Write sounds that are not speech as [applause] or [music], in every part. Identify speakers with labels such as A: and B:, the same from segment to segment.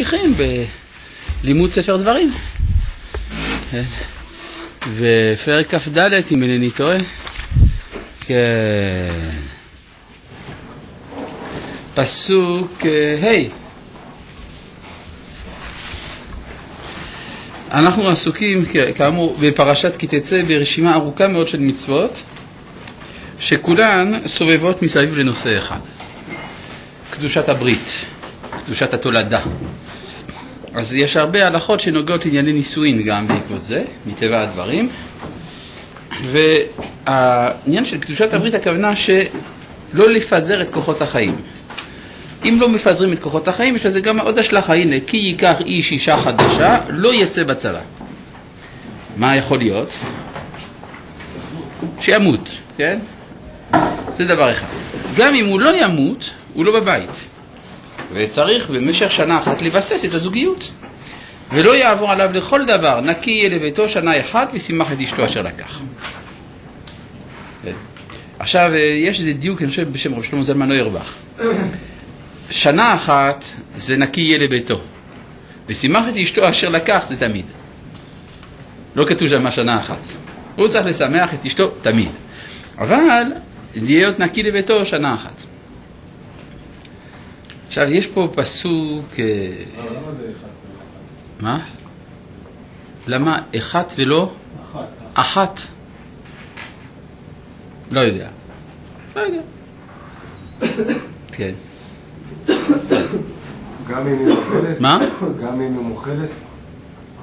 A: ממשיכים בלימוד ספר דברים. כן. ופרק כ"ד, אם אינני טועה. כן. פסוק אה, ה' אנחנו עסוקים, כאמור, בפרשת כי תצא ברשימה ארוכה מאוד של מצוות, שכולן סובבות מסביב לנושא אחד, קדושת הברית, קדושת התולדה. אז יש הרבה הלכות שנוגעות לענייני נישואין גם בעקבות זה, מטבע הדברים. והעניין של קדושת הברית הכוונה שלא לפזר את כוחות החיים. אם לא מפזרים את כוחות החיים, יש לזה גם עוד השלכה. הנה, כי ייקח איש אישה חדשה, לא יצא בצבא. מה יכול להיות? שימות, כן? זה דבר אחד. גם אם הוא לא ימות, הוא לא בבית. וצריך במשך שנה אחת לבסס את הזוגיות. ולא יעבור עליו לכל דבר, נקי יהיה לביתו שנה אחת ושימח את אשתו אשר לקח. עכשיו, יש איזה דיוק, אני חושב, בשם רב שלמה זלמן נוירבך. שנה אחת זה נקי יהיה לביתו, ושימח את אשתו אשר לקח זה תמיד. לא כתוב שם שנה אחת. הוא צריך לשמח את אשתו תמיד. אבל להיות נקי לביתו שנה אחת. עכשיו, יש פה פסוק... אה, מה? למה אחת ולא?
B: אחת.
A: אחת? לא יודע. לא יודע. כן.
B: גם אם היא מוכלת?
A: מה?
B: גם אם היא מוכלת?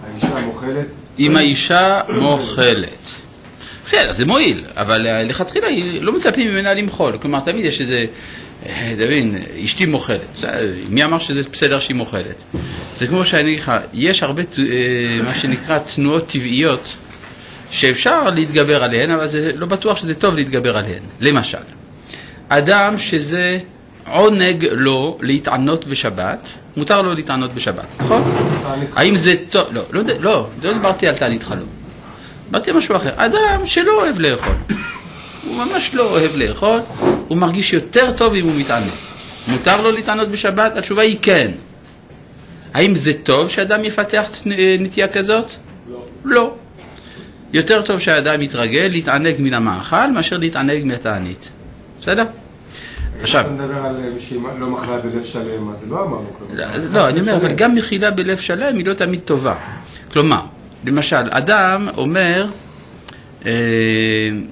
B: האישה מוכלת?
A: אם האישה מוכלת. כן, זה מועיל, אבל אה, לכתחילה לא מצפים ממנה למחול. כלומר, תמיד יש איזה... אה, אתה מבין, אשתי מוכלת. מי אמר שזה בסדר שהיא מוכלת? זה כמו שאני אגיד לך, יש הרבה, אה, מה שנקרא, תנועות טבעיות שאפשר להתגבר עליהן, אבל זה לא בטוח שזה טוב להתגבר עליהן. למשל, אדם שזה עונג לו להתענות בשבת, מותר לו להתענות בשבת, נכון? האם זה טוב? לא, לא, לא, לא דיברתי על תענית חלום. דיברתי על משהו אחר. אדם שלא אוהב לאכול. הוא ממש לא אוהב לאכול, הוא מרגיש יותר טוב אם הוא מתענה. מותר לו להתענות בשבת? התשובה היא כן. האם זה טוב שאדם יפתח נטייה כזאת?
B: לא.
A: לא. יותר טוב שהאדם יתרגל להתענג מן המאכל מאשר להתענג מהתענית. בסדר? עכשיו...
B: אתה מדבר על שהיא לא מחלה בלב שלם, אז לא אמרנו כלום.
A: לא, אני אומר, אבל גם מחילה בלב שלם היא לא תמיד טובה. כלומר, למשל, אדם אומר, אה,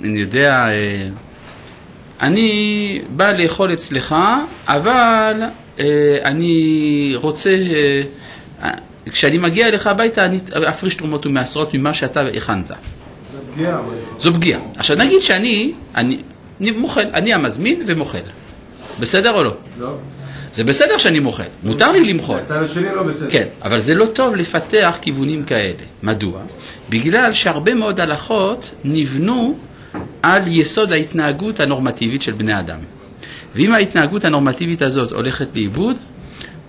A: אני יודע, אה, אני בא לאכול אצלך, אבל אה, אני רוצה, אה, כשאני מגיע אליך הביתה, אני אפריש תרומות ומעשרות ממה שאתה הכנת.
B: זה פגיעה.
A: זו פגיעה. עכשיו נגיד שאני, אני, אני מוכל, אני המזמין ומוכל. בסדר או לא?
B: לא.
A: זה בסדר שאני מוכל, מותר לי למחול.
B: הצד השני לא בסדר.
A: כן, אבל זה לא טוב לפתח כיוונים כאלה. מדוע? בגלל שהרבה מאוד הלכות נבנו על יסוד ההתנהגות הנורמטיבית של בני אדם. ואם ההתנהגות הנורמטיבית הזאת הולכת לאיבוד,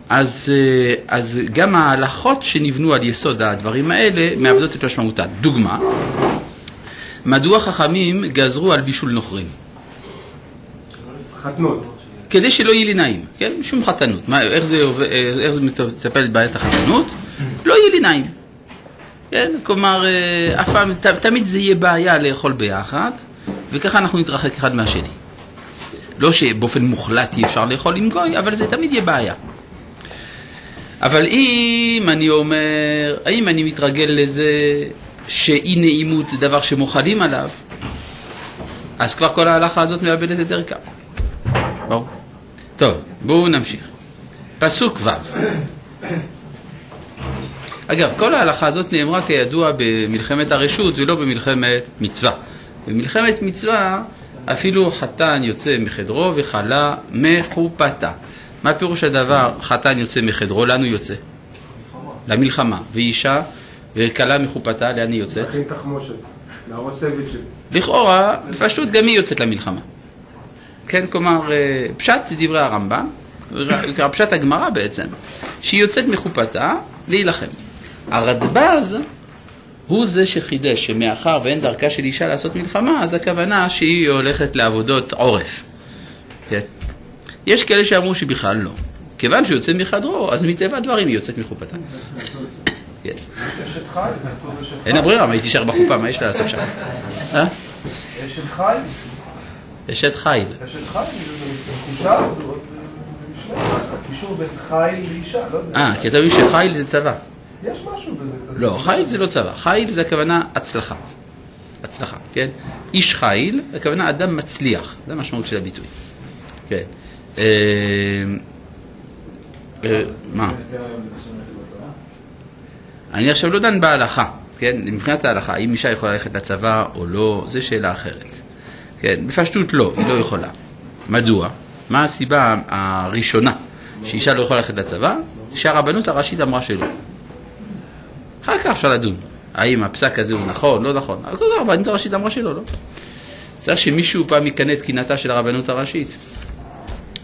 A: אז, אה, אז גם ההלכות שנבנו על יסוד הדברים האלה מאבדות את משמעותן. דוגמה, מדוע חכמים גזרו על בישול נוכרים?
B: חתנות.
A: כדי שלא יהיה לי נעים, כן? שום חתנות. מה, איך, זה, איך זה מטפל את בעיית החתנות? לא יהיה לי נעים. כן? כלומר, אה, אף פעם, ת, תמיד זה יהיה בעיה לאכול ביחד, וככה אנחנו נתרחק אחד מהשני. לא שבאופן מוחלט אי אפשר לאכול עם גוי, אבל זה תמיד יהיה בעיה. אבל אם אני אומר, האם אני מתרגל לזה שאי נעימות זה דבר שמוחלים עליו, אז כבר כל ההלכה הזאת מאבדת את ערכה. ברור. טוב, בואו נמשיך. פסוק ו' אגב, כל ההלכה הזאת נאמרה כידוע במלחמת הרשות ולא במלחמת מצווה. במלחמת מצווה אפילו חתן יוצא מחדרו וכלה מחופתה. מה פירוש הדבר חתן יוצא מחדרו? לאן הוא יוצא? למלחמה. ואישה וכלה מחופתה, לאן היא יוצאת?
B: להרוס שלי.
A: לכאורה, בפשטות גם היא יוצאת למלחמה. כן, כלומר, אה, פשט דברי הרמב"ם, פשט הגמרא בעצם, שהיא יוצאת מחופתה להילחם. הרדב"ז הוא זה שחידש שמאחר ואין דרכה של אישה לעשות מלחמה, אז הכוונה שהיא הולכת לעבודות עורף. כן? יש כאלה שאמרו שבכלל לא. כיוון שהוא יוצא מחדרו, אז מטבע הדברים היא יוצאת מחופתה. אין לה ברירה, מה היא תישאר בחופה, מה יש לה לעשות שם? אה?
C: אשת חי,
A: אשת חיל.
C: אשת חי, זה הקישור בין חיל לאישה, לא יודע.
A: אה, כי אתה מבין שחיל זה צבא.
C: יש משהו בזה קצת.
A: לא, חיל זה לא צבא. חיל זה הכוונה הצלחה. הצלחה, כן? איש חיל, הכוונה אדם מצליח. זה המשמעות של הביטוי. כן. אה, אה, מה? אני עכשיו לא דן בהלכה, כן? מבחינת ההלכה, האם אישה יכולה ללכת לצבא או לא, זו שאלה אחרת. כן, בפשטות לא, היא לא יכולה. מדוע? מה הסיבה הראשונה שאישה לא יכולה ללכת לצבא? שהרבנות הראשית אמרה שלא. אחר כך אפשר לדון. האם הפסק הזה הוא נכון, לא נכון. הרבנות הראשית אמרה שלא, לא. צריך שמישהו פעם יקנה את קנאתה של הרבנות הראשית.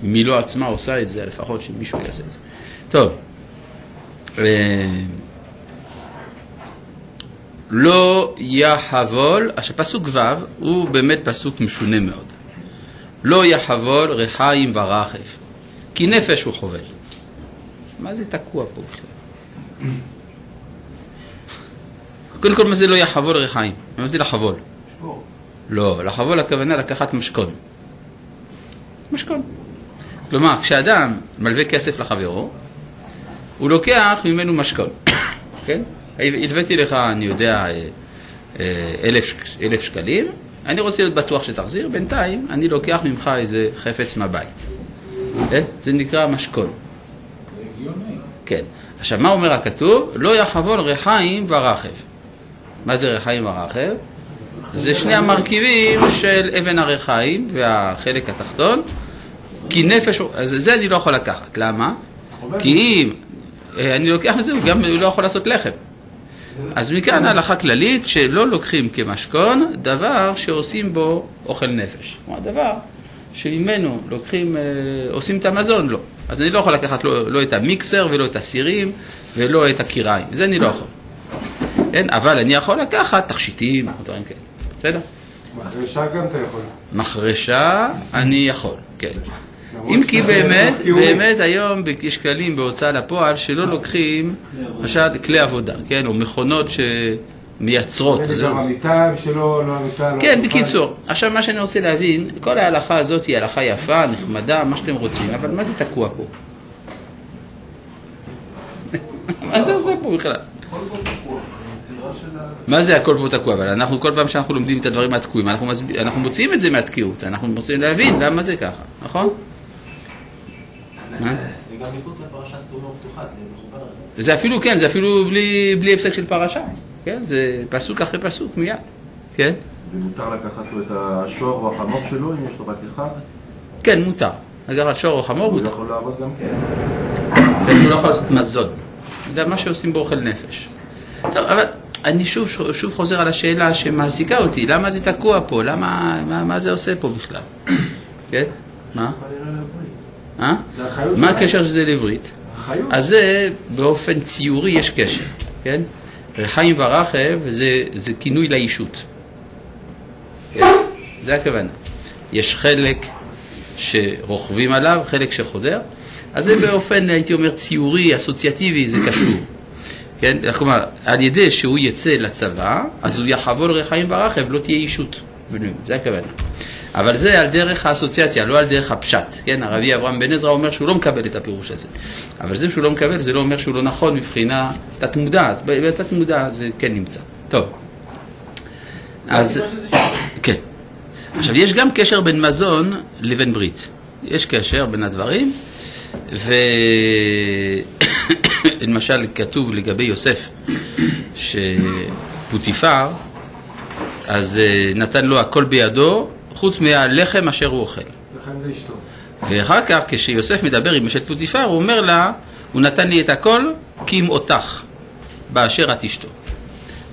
A: אם היא לא עצמה עושה את זה, לפחות שמישהו יעשה את זה. טוב. לא יחבול, עכשיו פסוק ו' הוא באמת פסוק משונה מאוד. לא יחבול רחיים ורחב, כי נפש הוא חובל. מה זה תקוע פה בכלל? קודם כל, מה זה לא יחבול רחיים? מה זה לחבול? לא, לחבול הכוונה לקחת משכון. משכון. כלומר, כשאדם מלווה כסף לחברו, הוא לוקח ממנו משכון, [coughs] כן? הלוויתי לך, אני יודע, אה, אה, אלף, אלף שקלים, אני רוצה להיות בטוח שתחזיר, בינתיים אני לוקח ממך איזה חפץ מהבית. אה? זה נקרא משכון. כן. עכשיו, מה אומר הכתוב? לא יחבול רחיים ורחב. מה זה רחיים ורחב? זה שני המרכיבים של אבן הרחיים והחלק התחתון, כי נפש, אז זה אני לא יכול לקחת. למה? כי אם אני לוקח מזה, הוא גם לא יכול לעשות לחם. אז מכאן ההלכה כללית שלא לוקחים כמשכון דבר שעושים בו אוכל נפש. כלומר, דבר שממנו לוקחים, אה, עושים את המזון, לא. אז אני לא יכול לקחת לא, לא את המיקסר ולא את הסירים ולא את הקיריים, זה אני לא יכול. כן, אבל אני יכול לקחת תכשיטים או דברים כאלה, בסדר?
B: מחרשה גם אתה יכול.
A: מחרשה אני יכול, כן. אם כי באמת. באמת היום יש כללים בהוצאה לפועל שלא לוקחים, למשל כלי עבודה, כן, או מכונות שמייצרות. אז
B: גם
A: זה-
B: המיטה שלו, לא המיטה. לא
A: כן. בקיצור, עכשיו מה שאני רוצה להבין, כל ההלכה הזאת היא הלכה יפה, נחמדה, מה שאתם רוצים, אבל מה זה תקוע פה? [laughs] מה זה עושה פה בכלל? מה זה הכל פה תקוע? אבל אנחנו כל פעם שאנחנו לומדים את הדברים התקועים, אנחנו, מסב... אנחנו מוציאים את זה מהתקיעות, אנחנו רוצים להבין למה זה ככה, נכון? מה?
D: זה גם מחוץ לפרשה סתומה ופתוחה, זה מחובר.
A: זה אפילו, כן, זה אפילו בלי, בלי הפסק של פרשה, כן? זה פסוק אחרי פסוק מיד, כן?
E: ומותר לקחת לו את השור או החמור שלו, אם יש לו רק אחד,
A: כן, מותר. לקחת שור או חמור
E: הוא
A: מותר.
E: יכול לעבוד גם כן.
A: כן, הוא לא יכול לעשות מזון. זה מה שעושים באוכל נפש. טוב, אבל אני שוב, שוב חוזר על השאלה שמעסיקה אותי, למה זה תקוע פה? למה, מה, מה זה עושה פה בכלל? כן? מה? אה? מה. הקשר של זה לעברית? אז זה באופן ציורי יש קשר, כן? רחיים ורחב זה, זה כינוי לאישות. כן? זה הכוונה. יש חלק שרוכבים עליו, חלק שחודר, אז זה באופן, הייתי אומר, ציורי, אסוציאטיבי, זה קשור. כן? כלומר, על ידי שהוא יצא לצבא, אז הוא יחבול רחיים ורחב, לא תהיה אישות. זה הכוונה. אבל זה על דרך האסוציאציה, לא על דרך הפשט. כן, הרבי אברהם בן עזרא אומר שהוא לא מקבל את הפירוש הזה. אבל זה שהוא לא מקבל, זה לא אומר שהוא לא נכון מבחינה תת-מודעת. בתת-מודע זה כן נמצא. טוב. אז... כן. עכשיו, יש גם קשר בין מזון לבין ברית. יש קשר בין הדברים, ולמשל [coughs] כתוב לגבי יוסף, שפוטיפר, אז אה, נתן לו הכל בידו, חוץ מהלחם אשר הוא אוכל. ואחר כך, כשיוסף מדבר עם אשת פוטיפר, הוא אומר לה, הוא נתן לי את הכל כי אם אותך, באשר את אשתו.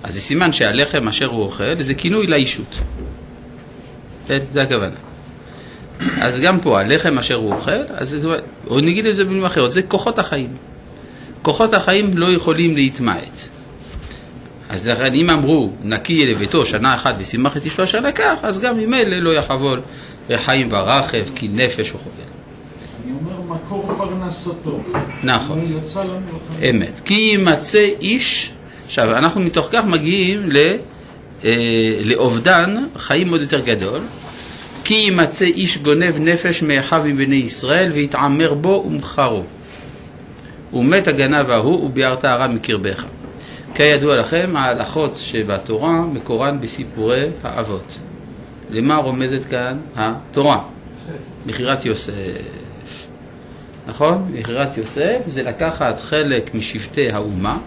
A: אז זה סימן שהלחם אשר הוא אוכל, זה כינוי לאישות. כן, זה הכוונה. אז גם פה, הלחם אשר הוא אוכל, אז או נגיד את זה במילים אחרות, זה כוחות החיים. כוחות החיים לא יכולים להתמעט. אז לכן אם אמרו, נקי לביתו שנה אחת ושימח את אשתו אשר לקח, אז גם ממילא לא יחבול חיים ורחב, כי נפש הוא חובל.
F: אני אומר מקור פרנסה. לעשותו.
A: נכון. אמת. כי יימצא איש, עכשיו אנחנו מתוך כך מגיעים ל, אה, לאובדן חיים עוד יותר גדול. כי יימצא איש גונב נפש מאחיו מבני ישראל ויתעמר בו ומכרו. ומת הגנב ההוא וביארת הרע מקרבך. כידוע לכם, ההלכות שבתורה מקורן בסיפורי האבות. למה רומזת כאן התורה? מכירת יוסף. נכון? מכירת יוסף זה לקחת חלק משבטי האומה,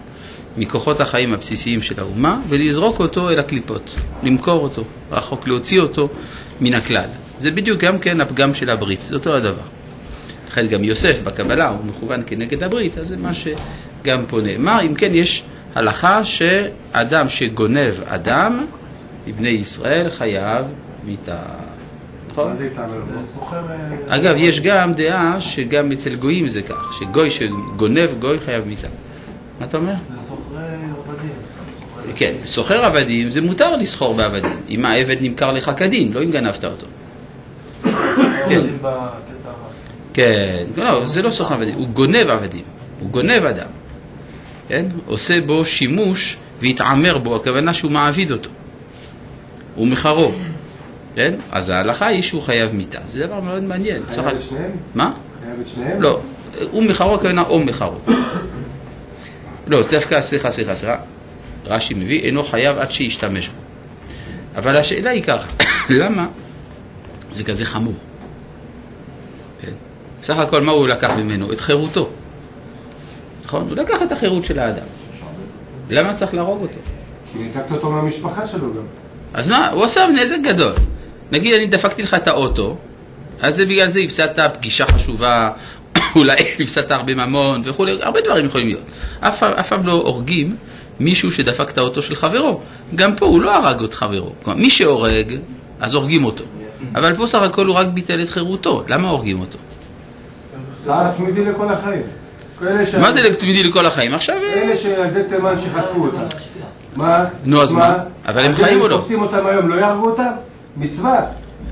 A: מכוחות החיים הבסיסיים של האומה, ולזרוק אותו אל הקליפות, למכור אותו, רחוק, להוציא אותו מן הכלל. זה בדיוק גם כן הפגם של הברית, זה אותו הדבר. לכן גם יוסף בקבלה הוא מכוון כנגד הברית, אז זה מה שגם פה נאמר. אם כן, יש הלכה שאדם שגונב אדם מבני ישראל חייב מיתה. נכון?
B: זה
C: סוחר... אה,
A: אגב, יש גם דעה שגם אצל גויים זה כך, שגוי שגונב גוי חייב מיתה. מה אתה אומר?
C: זה סוחרי עבדים.
A: כן, סוחר עבדים זה מותר לסחור בעבדים, אם העבד נמכר לך כדין, לא אם גנבת אותו. כן. כן, לא, זה לא סוחר עבדים, הוא גונב עבדים, הוא גונב אדם, כן? עושה בו שימוש והתעמר בו, הכוונה שהוא מעביד אותו, הוא מחרו, כן? אז ההלכה היא שהוא חייב מיתה, זה דבר מאוד מעניין.
B: חייב את שניהם?
A: מה?
B: חייב את שניהם?
A: לא, הוא מחרו הכוונה או מחרו. לא, זה דווקא, סליחה, סליחה, סליחה. רש"י מביא, אינו חייב עד שישתמש בו. אבל השאלה היא ככה, [coughs] למה זה כזה חמור? כן? בסך הכל מה הוא לקח ממנו? את חירותו. נכון? הוא לקח את החירות של האדם. למה צריך להרוג אותו?
B: כי ניתקת אותו מהמשפחה שלו גם.
A: אז מה, הוא עושה נזק גדול. נגיד אני דפקתי לך את האוטו, אז זה בגלל זה הפסדת פגישה חשובה, [coughs] אולי הפסדת הרבה ממון וכולי, הרבה דברים יכולים להיות. אף, אף פעם לא הורגים מישהו שדפק את האוטו של חברו. גם פה הוא לא הרג את חברו. כלומר, מי שהורג, אז הורגים אותו. אבל פה סך הכל הוא רק ביטל את חירותו. למה הורגים אותו?
B: צער תמידי לכל החיים.
A: מה זה לתמידי לכל החיים? עכשיו... אה,
B: אלה שילדי תימן שחטפו אותם. מה?
A: נו, אז מה? אבל הם חיים או לא?
B: תופסים אותם היום, לא יהרגו אותם? מצווה.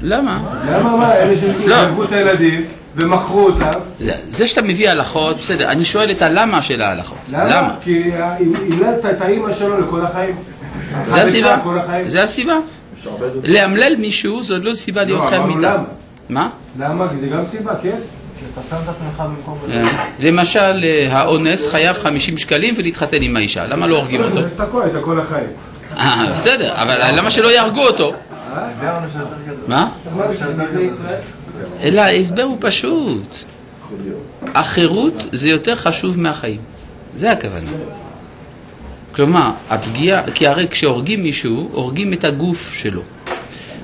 A: למה?
B: למה מה? אלה
A: לא.
B: שגנבו את הילדים ומכרו אותם.
A: זה- זה שאתה מביא הלכות, בסדר, אני שואל את הלמה של ההלכות.
B: למה? כי אילדת את האימא שלו לכל החיים.
A: זה הסיבה. זה הסיבה. לאמלל מישהו זאת לא סיבה להיות
B: לא,
A: חייב מיתה. מה?
B: למה? כי זה גם סיבה, כן?
C: אתה שם את עצמך במקום...
A: אה, למשל, אה, האונס חייב 50 שקלים ולהתחתן עם האישה, למה לא הורגים אותו?
B: אתה תקוע את כל החיים.
A: אה, בסדר, אבל למה שלא יהרגו אותו?
C: זה העונש היותר גדול.
A: מה? אלא ההסבר הוא פשוט. החירות זה יותר חשוב מהחיים. זה הכוונה. כלומר, הפגיעה, כי הרי כשהורגים מישהו, הורגים את הגוף שלו.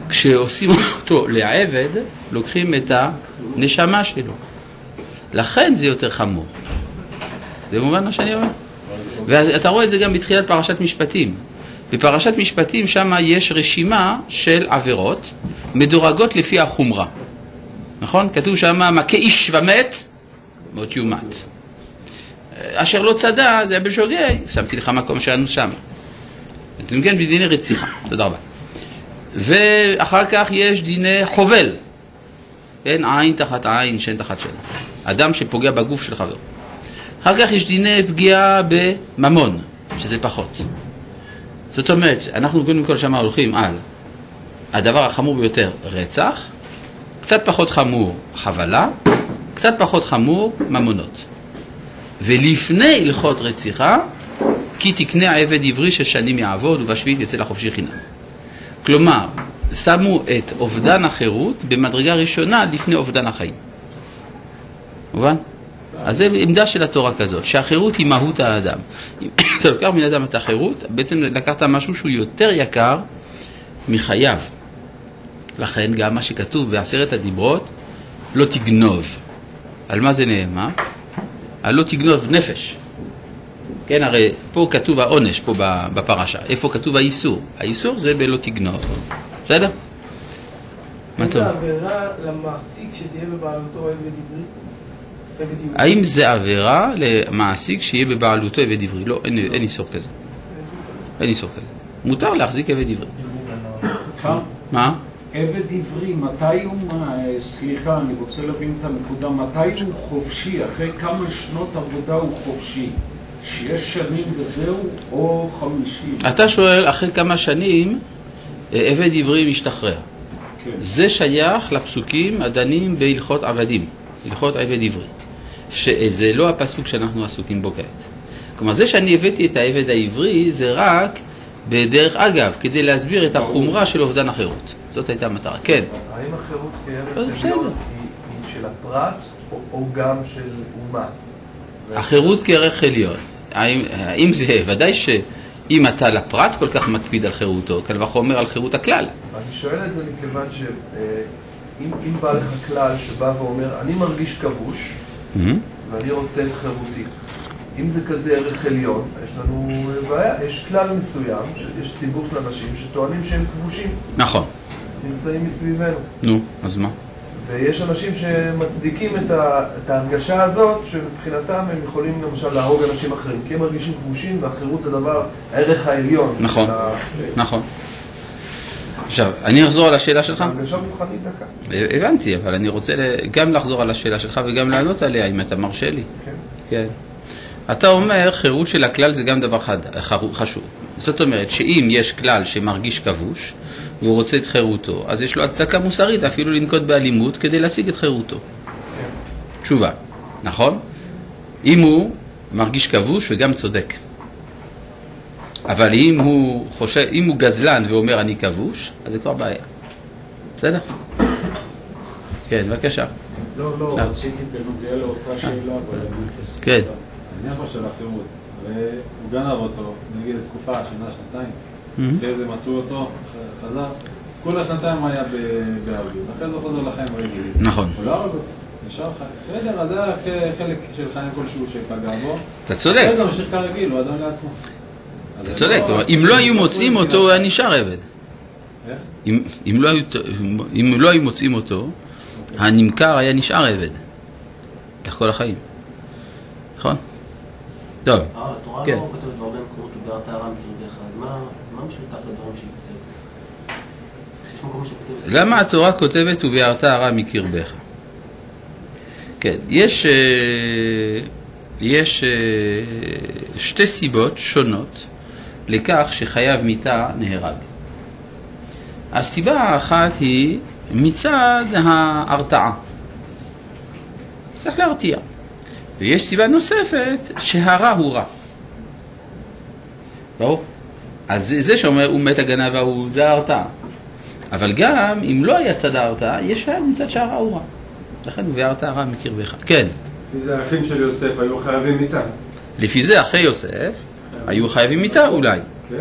A: כשעושים אותו לעבד, לוקחים את הנשמה שלו. לכן זה יותר חמור. זה מובן מה שאני אומר? ואתה רואה את זה גם בתחילת פרשת משפטים. בפרשת משפטים שם יש רשימה של עבירות מדורגות לפי החומרה. נכון? כתוב שם מכה איש ומת, מות יומת. אשר לא צדה, זה היה בשוגג, שמתי לך מקום שלנו שם. אז אם כן, בדיני רציחה. תודה רבה. ואחר כך יש דיני חובל. כן, עין תחת עין, שן תחת שן. אדם שפוגע בגוף של חברו. אחר כך יש דיני פגיעה בממון, שזה פחות. זאת אומרת, אנחנו קודם כל שם הולכים על הדבר החמור ביותר, רצח, קצת פחות חמור, חבלה, קצת פחות חמור, ממונות. ולפני הלכות רציחה, כי תקנה עבד עברי ששנים יעבוד ובשביעית יצא לחופשי חינם. כלומר, שמו את אובדן החירות במדרגה ראשונה לפני אובדן החיים. מובן? אז זו עמדה של התורה כזאת, שהחירות היא מהות האדם. אם [coughs] אתה לוקח מן האדם את החירות, בעצם לקחת משהו שהוא יותר יקר מחייו. לכן גם מה שכתוב בעשרת הדיברות, לא תגנוב. על מה זה נאמר? על לא תגנוב נפש. כן, הרי פה כתוב העונש, פה בפרשה. איפה כתוב האיסור? האיסור זה בלא תגנוב. בסדר? מה אתה אומר?
G: זה עבירה למעסיק שתהיה בבעלותו עבד עברי?
A: האם זה עבירה למעסיק שיהיה בבעלותו עבד עברי? לא, אין, איסור כזה. אין איסור כזה. מותר להחזיק עבד עברי. מה?
F: עבד עברי, מתי הוא, מה- סליחה, אני רוצה להבין את הנקודה, מתי הוא חופשי, אחרי כמה שנות עבודה הוא חופשי? שש שנים וזהו, או חמישים?
A: אתה שואל, אחרי כמה שנים אה, עבד עברי משתחרר.
F: כן.
A: זה שייך לפסוקים הדנים בהלכות עבדים, הלכות עבד עברי. שזה לא הפסוק שאנחנו עסוקים בו כעת. כלומר, זה שאני הבאתי את העבד העברי זה רק בדרך אגב, כדי להסביר את החומרה של אובדן החירות. זאת הייתה המטרה. כן.
C: האם החירות כערך. עליון היא של הפרט או גם של אומה?
A: החירות כערך עליון. האם, האם זה, ודאי שאם אתה לפרט כל כך מקפיד על חירותו, קל וחומר על חירות הכלל.
C: אני שואל את זה מכיוון שאם אם בא לך כלל שבא ואומר, אני מרגיש כבוש ואני רוצה את חירותי. אם זה כזה ערך עליון, יש לנו בעיה. יש כלל מסוים, יש ציבור של אנשים שטוענים שהם כבושים,
A: נכון.
C: נמצאים מסביבנו.
A: נו, אז מה?
C: ויש אנשים שמצדיקים את, ההרגשה הזאת, שמבחינתם הם יכולים למשל להרוג אנשים אחרים, כי הם מרגישים כבושים, והחירות זה דבר, הערך העליון.
A: נכון.
C: של ה-
A: נכון. עכשיו, אני אחזור על השאלה שלך.
C: הרגשה רוחנית דקה.
A: הבנתי, אבל אני רוצה גם לחזור על השאלה שלך וגם לענות עליה, אם אתה מרשה לי.
C: כן.
A: כן. אתה אומר, חירות של הכלל זה גם דבר חשוב. זאת אומרת, שאם יש כלל שמרגיש כבוש, והוא רוצה את חירותו, אז יש לו הצדקה מוסרית אפילו לנקוט באלימות כדי להשיג את חירותו. תשובה, נכון? אם הוא מרגיש כבוש וגם צודק. אבל אם הוא חושב, אם הוא גזלן ואומר אני כבוש, אז זה כבר בעיה. בסדר? כן, בבקשה.
F: לא, לא,
A: אה.
F: רציתי בנוגע לאותה שאלה, אבל.
A: כן.
H: העניין פה של החירות, הרי הוא גנב אותו, נגיד תקופה, שנה, שנתיים. אחרי זה מצאו אותו, חזר, אז כל השנתיים היה ב- בערבות, אחרי זה הוא חוזר לחיים הרגילים.
A: נכון.
H: הוא לא הרג אותו, נשאר חי. בסדר, אז זה חלק של חיים כלשהו שפגע בו.
A: אתה צודק,
H: אחרי זה ממשיך כרגיל, הוא אדם לעצמו.
A: אתה צודק. אם לא היו מוצאים אותו, הוא היה נשאר עבד. אם, לא היו, אם לא היו מוצאים אותו, הנמכר היה נשאר עבד. לכל החיים. נכון? טוב,
D: אה, התורה
A: כן.
D: לא.
A: למה התורה כותבת וביארת הרע מקרבך? כן, יש, אה, יש אה, שתי סיבות שונות לכך שחייב מיתה נהרג. הסיבה האחת היא מצד ההרתעה. צריך להרתיע. ויש סיבה נוספת שהרע הוא רע. ברור? אז זה- שאומר הוא מת הגנב ההוא, זה ההרתעה. אבל גם אם לא היה צד ההרתעה, יש להם מצד שהרע הוא רע. לכן וביארת הרע מקרבך. כן,
B: לפי זה האחים של יוסף היו חייבים מיתה.
A: לפי זה אחרי יוסף היו חייבים מיתה אולי.
B: כן?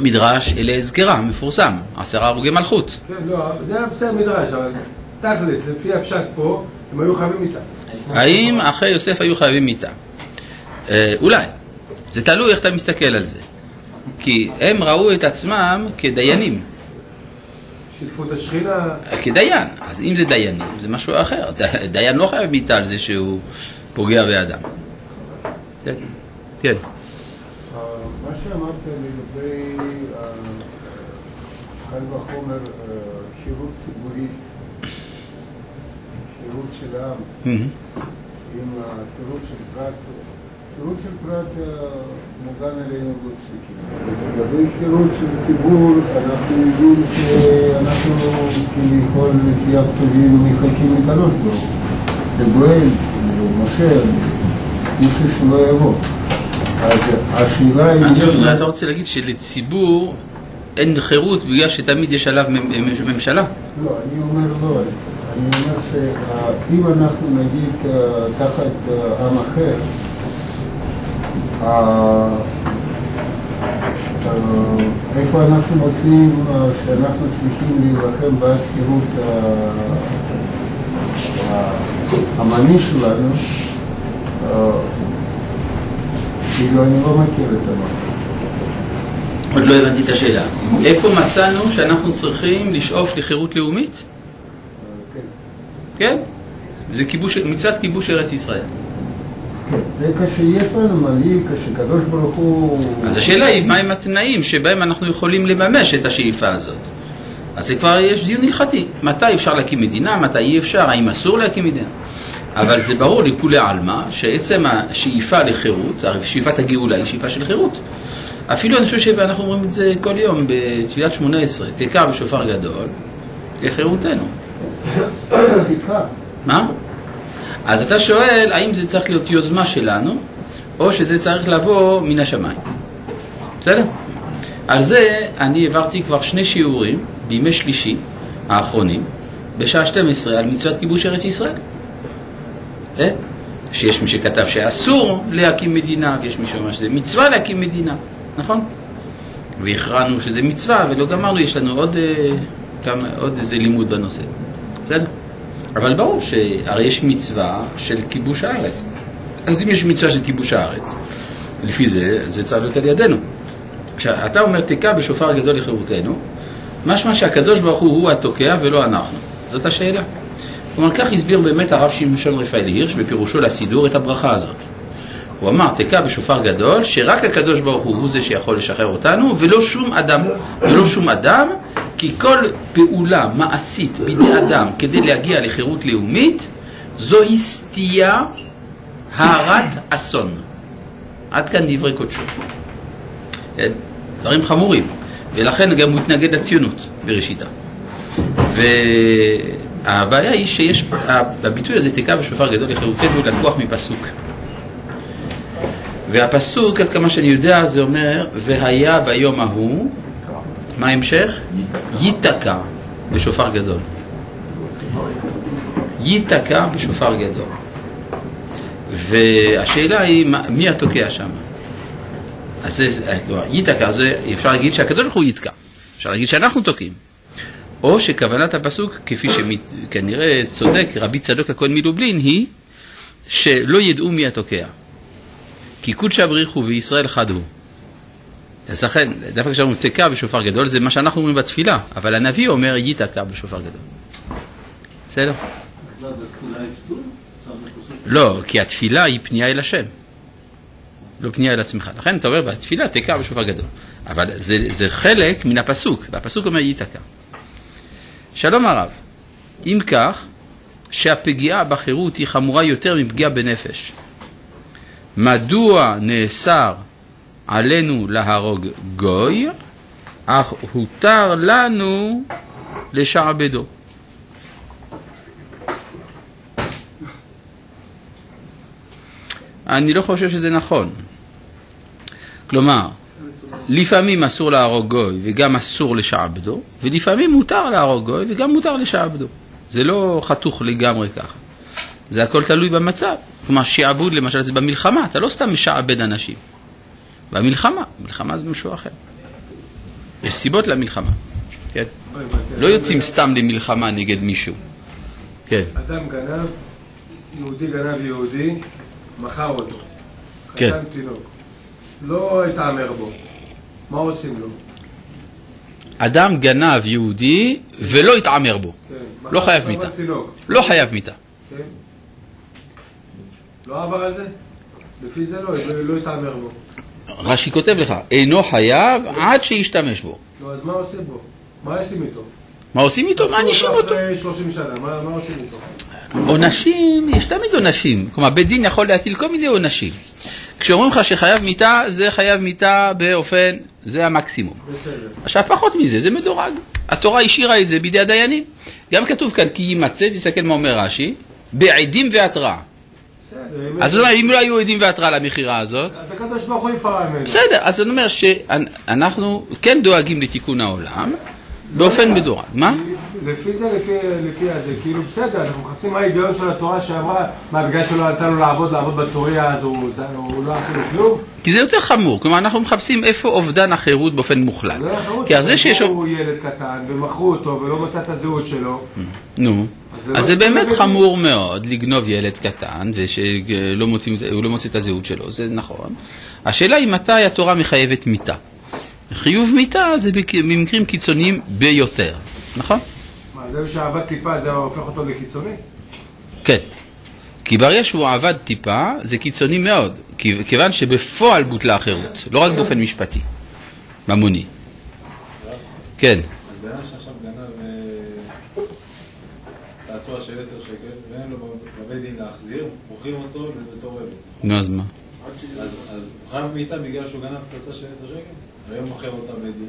A: מדרש אלה אזכרה, מפורסם, עשרה הרוגי מלכות.
B: כן, לא, זה היה בסדר מדרש, אבל תכלס, לפי הפשט פה, הם היו חייבים מיתה.
A: האם אחרי יוסף היו חייבים מיתה? אה, אולי. זה תלוי איך אתה מסתכל על זה. כי הם ראו את עצמם כדיינים,
B: שיתפו את השכינה,
A: כדיין. אז אם זה דיינים, זה משהו אחר. דיין לא חייב מיתה על זה שהוא פוגע באדם. כן. כן.
I: אה, מה שאמרת לגבי אה, קל וחומר של העם. עם השירות של פרט, שירות של פרט אה, מוגן עלינו בפסוקים. לגבי של ציבור, אנחנו יודעים שאנחנו כביכול לפי הכתובים מחכים לקדוש ברוך הוא, לגואל, למשה, מישהו שלא יבוא. אז השאלה היא...
A: אני לא יודע, אתה רוצה להגיד שלציבור אין חירות בגלל שתמיד יש עליו ממשלה?
I: לא, אני אומר לא. אני אומר שאם אנחנו נגיד אה, תחת אה, עם אחר, אה, אה, איפה אנחנו מוצאים אה, שאנחנו צריכים להילחם בעד חירות אה, העממי שלנו, אה, כאילו אני לא מכיר את המקום.
A: עוד לא הבנתי את השאלה. איפה מצאנו שאנחנו צריכים לשאוף לחירות לאומית?
I: כן.
A: זה כיבוש, מצוות כיבוש ארץ ישראל.
I: כן, זה כשיש לנו מנהיג, כשקדוש ברוך הוא...
A: אז השאלה היא, מהם התנאים שבהם אנחנו יכולים לממש את השאיפה הזאת? אז זה כבר יש דיון הלכתי. מתי אפשר להקים מדינה, מתי אי אפשר, האם אסור להקים מדינה. אבל זה ברור לכולי עלמא שעצם השאיפה לחירות, הרי שאיפת הגאולה היא שאיפה של חירות. אפילו אני חושב שאנחנו אומרים את זה כל יום בתפילת שמונה עשרה, תקע בשופר גדול, לחירותנו. מה? אז אתה שואל, האם זה צריך להיות יוזמה שלנו, או שזה צריך לבוא מן השמיים. בסדר? על זה אני העברתי כבר שני שיעורים בימי שלישי האחרונים, בשעה 12 על מצוות כיבוש ארץ ישראל. אה? שיש מי שכתב שאסור להקים מדינה, ויש מי שאומר שזה מצווה להקים מדינה, נכון? והכרענו שזה מצווה, ולא גמרנו, יש לנו עוד, אה, כמה, עוד איזה לימוד בנושא. בסדר? אבל ברור שהרי יש מצווה של כיבוש הארץ. אז אם יש מצווה של כיבוש הארץ, לפי זה, זה צריך להיות על ידינו. עכשיו, אתה אומר תקע בשופר גדול לחירותנו, משמע שהקדוש ברוך הוא הוא התוקע ולא אנחנו. זאת השאלה. כלומר, כך הסביר באמת הרב שמשון רפאל הירש בפירושו לסידור את הברכה הזאת. הוא אמר, תקע בשופר גדול, שרק הקדוש ברוך הוא הוא זה שיכול לשחרר אותנו, ולא שום אדם, ולא שום אדם, כי כל פעולה מעשית בידי אדם כדי להגיע לחירות לאומית, זוהי סטייה הרת אסון. עד כאן דברי קודשו. כן? דברים חמורים, ולכן גם הוא התנגד לציונות בראשיתה. והבעיה היא שיש, הביטוי הזה, תקע בשופר גדול לחירותנו, לקוח מפסוק. והפסוק, עד כמה שאני יודע, זה אומר, והיה ביום ההוא, מה ההמשך? ייתקע בשופר גדול. ייתקע בשופר גדול. והשאלה היא, מי התוקע שם? אז זה, כלומר, ייתקע, זה, אפשר להגיד שהקדוש ברוך הוא יתקע. אפשר להגיד שאנחנו תוקעים. או שכוונת הפסוק, כפי שכנראה צודק רבי צדוק הכהן מלובלין, היא שלא ידעו מי התוקע. כי קודשא בריחו וישראל חד הוא. אז לכן, דווקא כשאומרים תקע בשופר גדול, זה מה שאנחנו אומרים בתפילה, אבל הנביא אומר ייתקע בשופר גדול. בסדר? לא, כי התפילה היא פנייה אל השם, לא פנייה אל עצמך. לכן אתה אומר בתפילה תקע בשופר גדול. אבל זה, זה חלק מן הפסוק, והפסוק אומר ייתקע. שלום הרב, אם כך, שהפגיעה בחירות היא חמורה יותר מפגיעה בנפש. מדוע נאסר עלינו להרוג גוי, אך הותר לנו לשעבדו? אני לא חושב שזה נכון. כלומר, לפעמים אסור להרוג גוי וגם אסור לשעבדו, ולפעמים מותר להרוג גוי וגם מותר לשעבדו. זה לא חתוך לגמרי ככה. זה הכל תלוי במצב. כלומר, שעבוד למשל זה במלחמה, אתה לא סתם משעבד אנשים. במלחמה, מלחמה זה משהו אחר. יש סיבות למלחמה, כן? לא יוצאים סתם למלחמה נגד מישהו. כן.
B: אדם גנב, יהודי גנב יהודי, מכר אותו.
A: כן.
B: חתן תינוק. לא התעמר בו. מה עושים לו?
A: אדם גנב יהודי ולא התעמר בו.
B: כן.
A: לא חייב מיתה. לא חייב מיתה.
B: כן. לא עבר על זה? לפי זה לא, לא- לא התעמר בו.
A: רש"י כותב לך, אינו חייב עד שישתמש בו.
B: נו, אז מה עושים בו? מה עושים איתו?
A: מה עושים איתו? מענישים אותו.
B: אחרי 30 שנה, מה מה עושים איתו?
A: עונשים, יש תמיד עונשים. כלומר, בית דין יכול להטיל כל מיני עונשים. כשאומרים לך שחייב מיתה, זה חייב מיתה באופן, זה המקסימום.
B: בסדר.
A: עכשיו, פחות מזה, זה מדורג. התורה השאירה את זה בידי הדיינים. גם כתוב כאן, כי יימצא, תסתכל מה אומר רש"י, בעדים והתראה. אז לא- אם לא היו עדים והתראה למכירה הזאת,
B: אז הקדוש ברוך הוא יפרע ממנו.
A: בסדר, אז אני אומר שאנחנו כן דואגים לתיקון העולם באופן מדורג. מה?
B: לפי זה, לפי, הזה, כאילו בסדר, אנחנו מחפשים מה ההיגיון של התורה שאמרה, מה בגלל שלא נתנו לעבוד, לעבוד בצוריה, אז הוא, לא עשה לו כלום?
A: כי זה יותר חמור, כלומר אנחנו מחפשים איפה אובדן החירות באופן מוחלט.
B: זה האחרון
A: כי על זה שיש...
B: הוא ילד קטן, ומכרו אותו, ולא מצא את הזהות שלו.
A: נו.
B: אז זה לא
A: זה באמת חמור מאוד לגנוב ילד קטן ושהוא לא מוצא את הזהות שלו, זה נכון. השאלה היא מתי התורה מחייבת מיתה. חיוב מיתה זה במקרים קיצוניים ביותר, נכון?
B: מה, זה שעבד טיפה, זה הופך אותו לקיצוני?
A: כי ברגע שהוא עבד טיפה, זה קיצוני מאוד. כי- כיוון שבפועל בוטלה החירות, לא רק באופן משפטי, ממוני. כן.
H: אז בן אדם שעכשיו גנב פצוע של 10 שקל, ואין לו בבית דין להחזיר, מוכרים אותו בתור עבד.
A: נו, אז מה?
H: אז הוא חייב מיתה בגלל שהוא גנב פצצה של 10 שקל? היום מוכר אותה בית דין,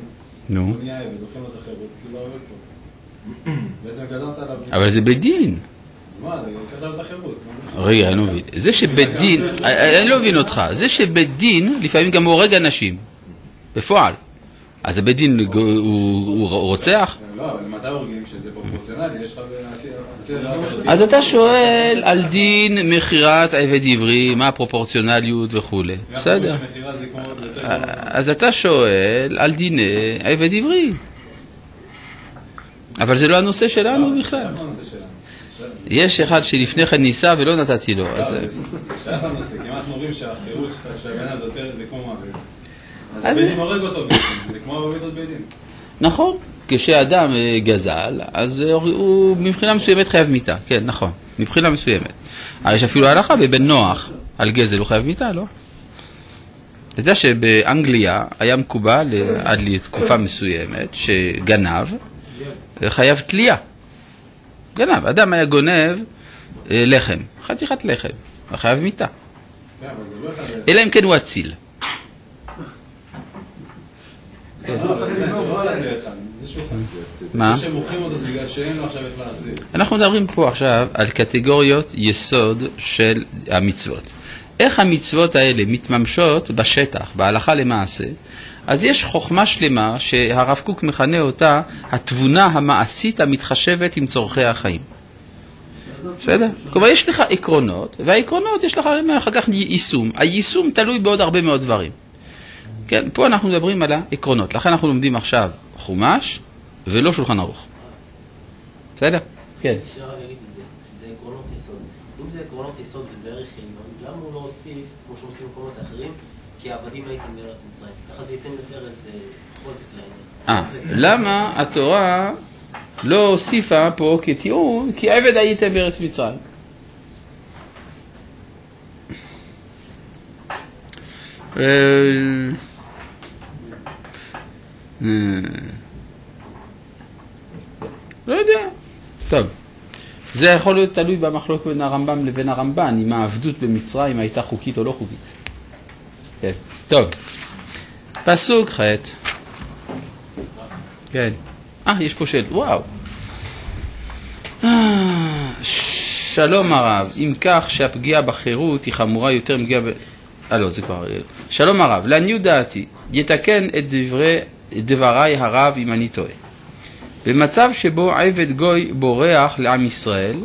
A: נו.
H: הוא נהיה עבד, לוקחים לו את החירות, כאילו עובד פה. בעצם גזרת עליו...
A: אבל זה בית דין. רגע, אני לא מבין. זה שבית דין, אני לא מבין אותך. זה שבית דין לפעמים גם הורג אנשים. בפועל. אז הבית דין הוא- רוצח?
H: לא, אבל מתי הורגים שזה פרופורציונלי? יש לך...
A: אז אתה שואל על דין מכירת עבד עברי, מה הפרופורציונליות וכולי. בסדר.
H: גרוע.
A: אז אתה שואל על דיני עבד עברי. אבל זה לא הנושא שלנו בכלל. יש אחד שלפני כן ניסה ולא נתתי לו. אז...
H: אנחנו אומרים שהחירות של הגנה זה יותר, זה כמו מוות. אז בית דין הורג אותו בעצם, זה כמו בביתות בית דין.
A: נכון, כשאדם אה, גזל, אז אה, הוא מבחינה מסוימת חייב מיתה, כן, נכון, מבחינה מסוימת. הרי יש אפילו הלכה בבן נוח, על גזל הוא חייב מיתה, לא? אתה יודע שבאנגליה היה מקובל אה, עד לתקופה מסוימת שגנב אה, חייב תלייה. גנב, אדם היה גונב אה, לחם, חתיכת לחם, הוא חייב מיתה. אלא אם כן הוא אציל. מה? אנחנו מדברים פה עכשיו על קטגוריות יסוד של המצוות. איך המצוות האלה מתממשות בשטח, בהלכה למעשה, אז יש חוכמה שלמה שהרב קוק מכנה אותה התבונה המעשית המתחשבת עם צורכי החיים. בסדר? כלומר, יש לך עקרונות, והעקרונות יש לך אחר כך יישום. היישום תלוי בעוד הרבה מאוד דברים. כן, פה אנחנו מדברים על העקרונות. לכן אנחנו לומדים עכשיו חומש ולא שולחן ערוך. בסדר? כן.
D: אם זה עקרונות יסוד וזה ערך עליון, למה הוא לא הוסיף, כמו שעושים במקומות האחרים, לעניין.
A: אה,
D: זה-
A: למה התורה לא הוסיפה פה כטיעון, כי עבד הייתם בארץ מצרים? אה, אה, לא יודע. טוב. זה יכול להיות תלוי במחלוקת בין הרמב"ם לבין הרמב"ן, אם העבדות במצרים הייתה חוקית או לא חוקית. כן. טוב. פסוק ח' כן. אה, יש פה שאלה, וואו. אה, שלום הרב, אם כך שהפגיעה בחירות היא חמורה יותר מפגיעה ב... אה לא, זה כבר... שלום הרב, לעניות דעתי, יתקן את דברי, דבריי הרב אם אני טועה. במצב שבו עבד גוי בורח לעם ישראל,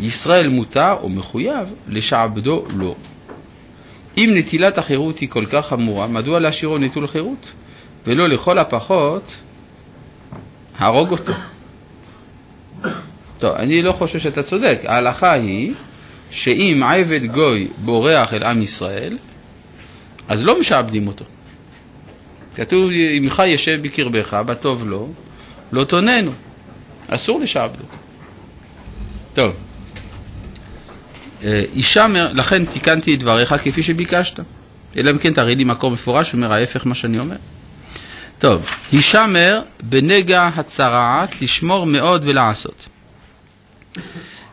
A: ישראל מותר או מחויב לשעבדו לא. אם נטילת החירות היא כל כך חמורה, מדוע להשאירו נטול חירות? ולא לכל הפחות הרוג אותו. טוב, אני לא חושב שאתה צודק. ההלכה היא שאם עבד גוי בורח אל עם ישראל, אז לא משעבדים אותו. כתוב, עמך ישב בקרבך, בטוב לו, לא תוננו. אסור לשעבדו. טוב. אה, אישה, לכן תיקנתי את דבריך כפי שביקשת. אלא אם כן תראי לי מקור מפורש שאומר ההפך מה שאני אומר. טוב, הישמר בנגע הצרעת לשמור מאוד ולעשות.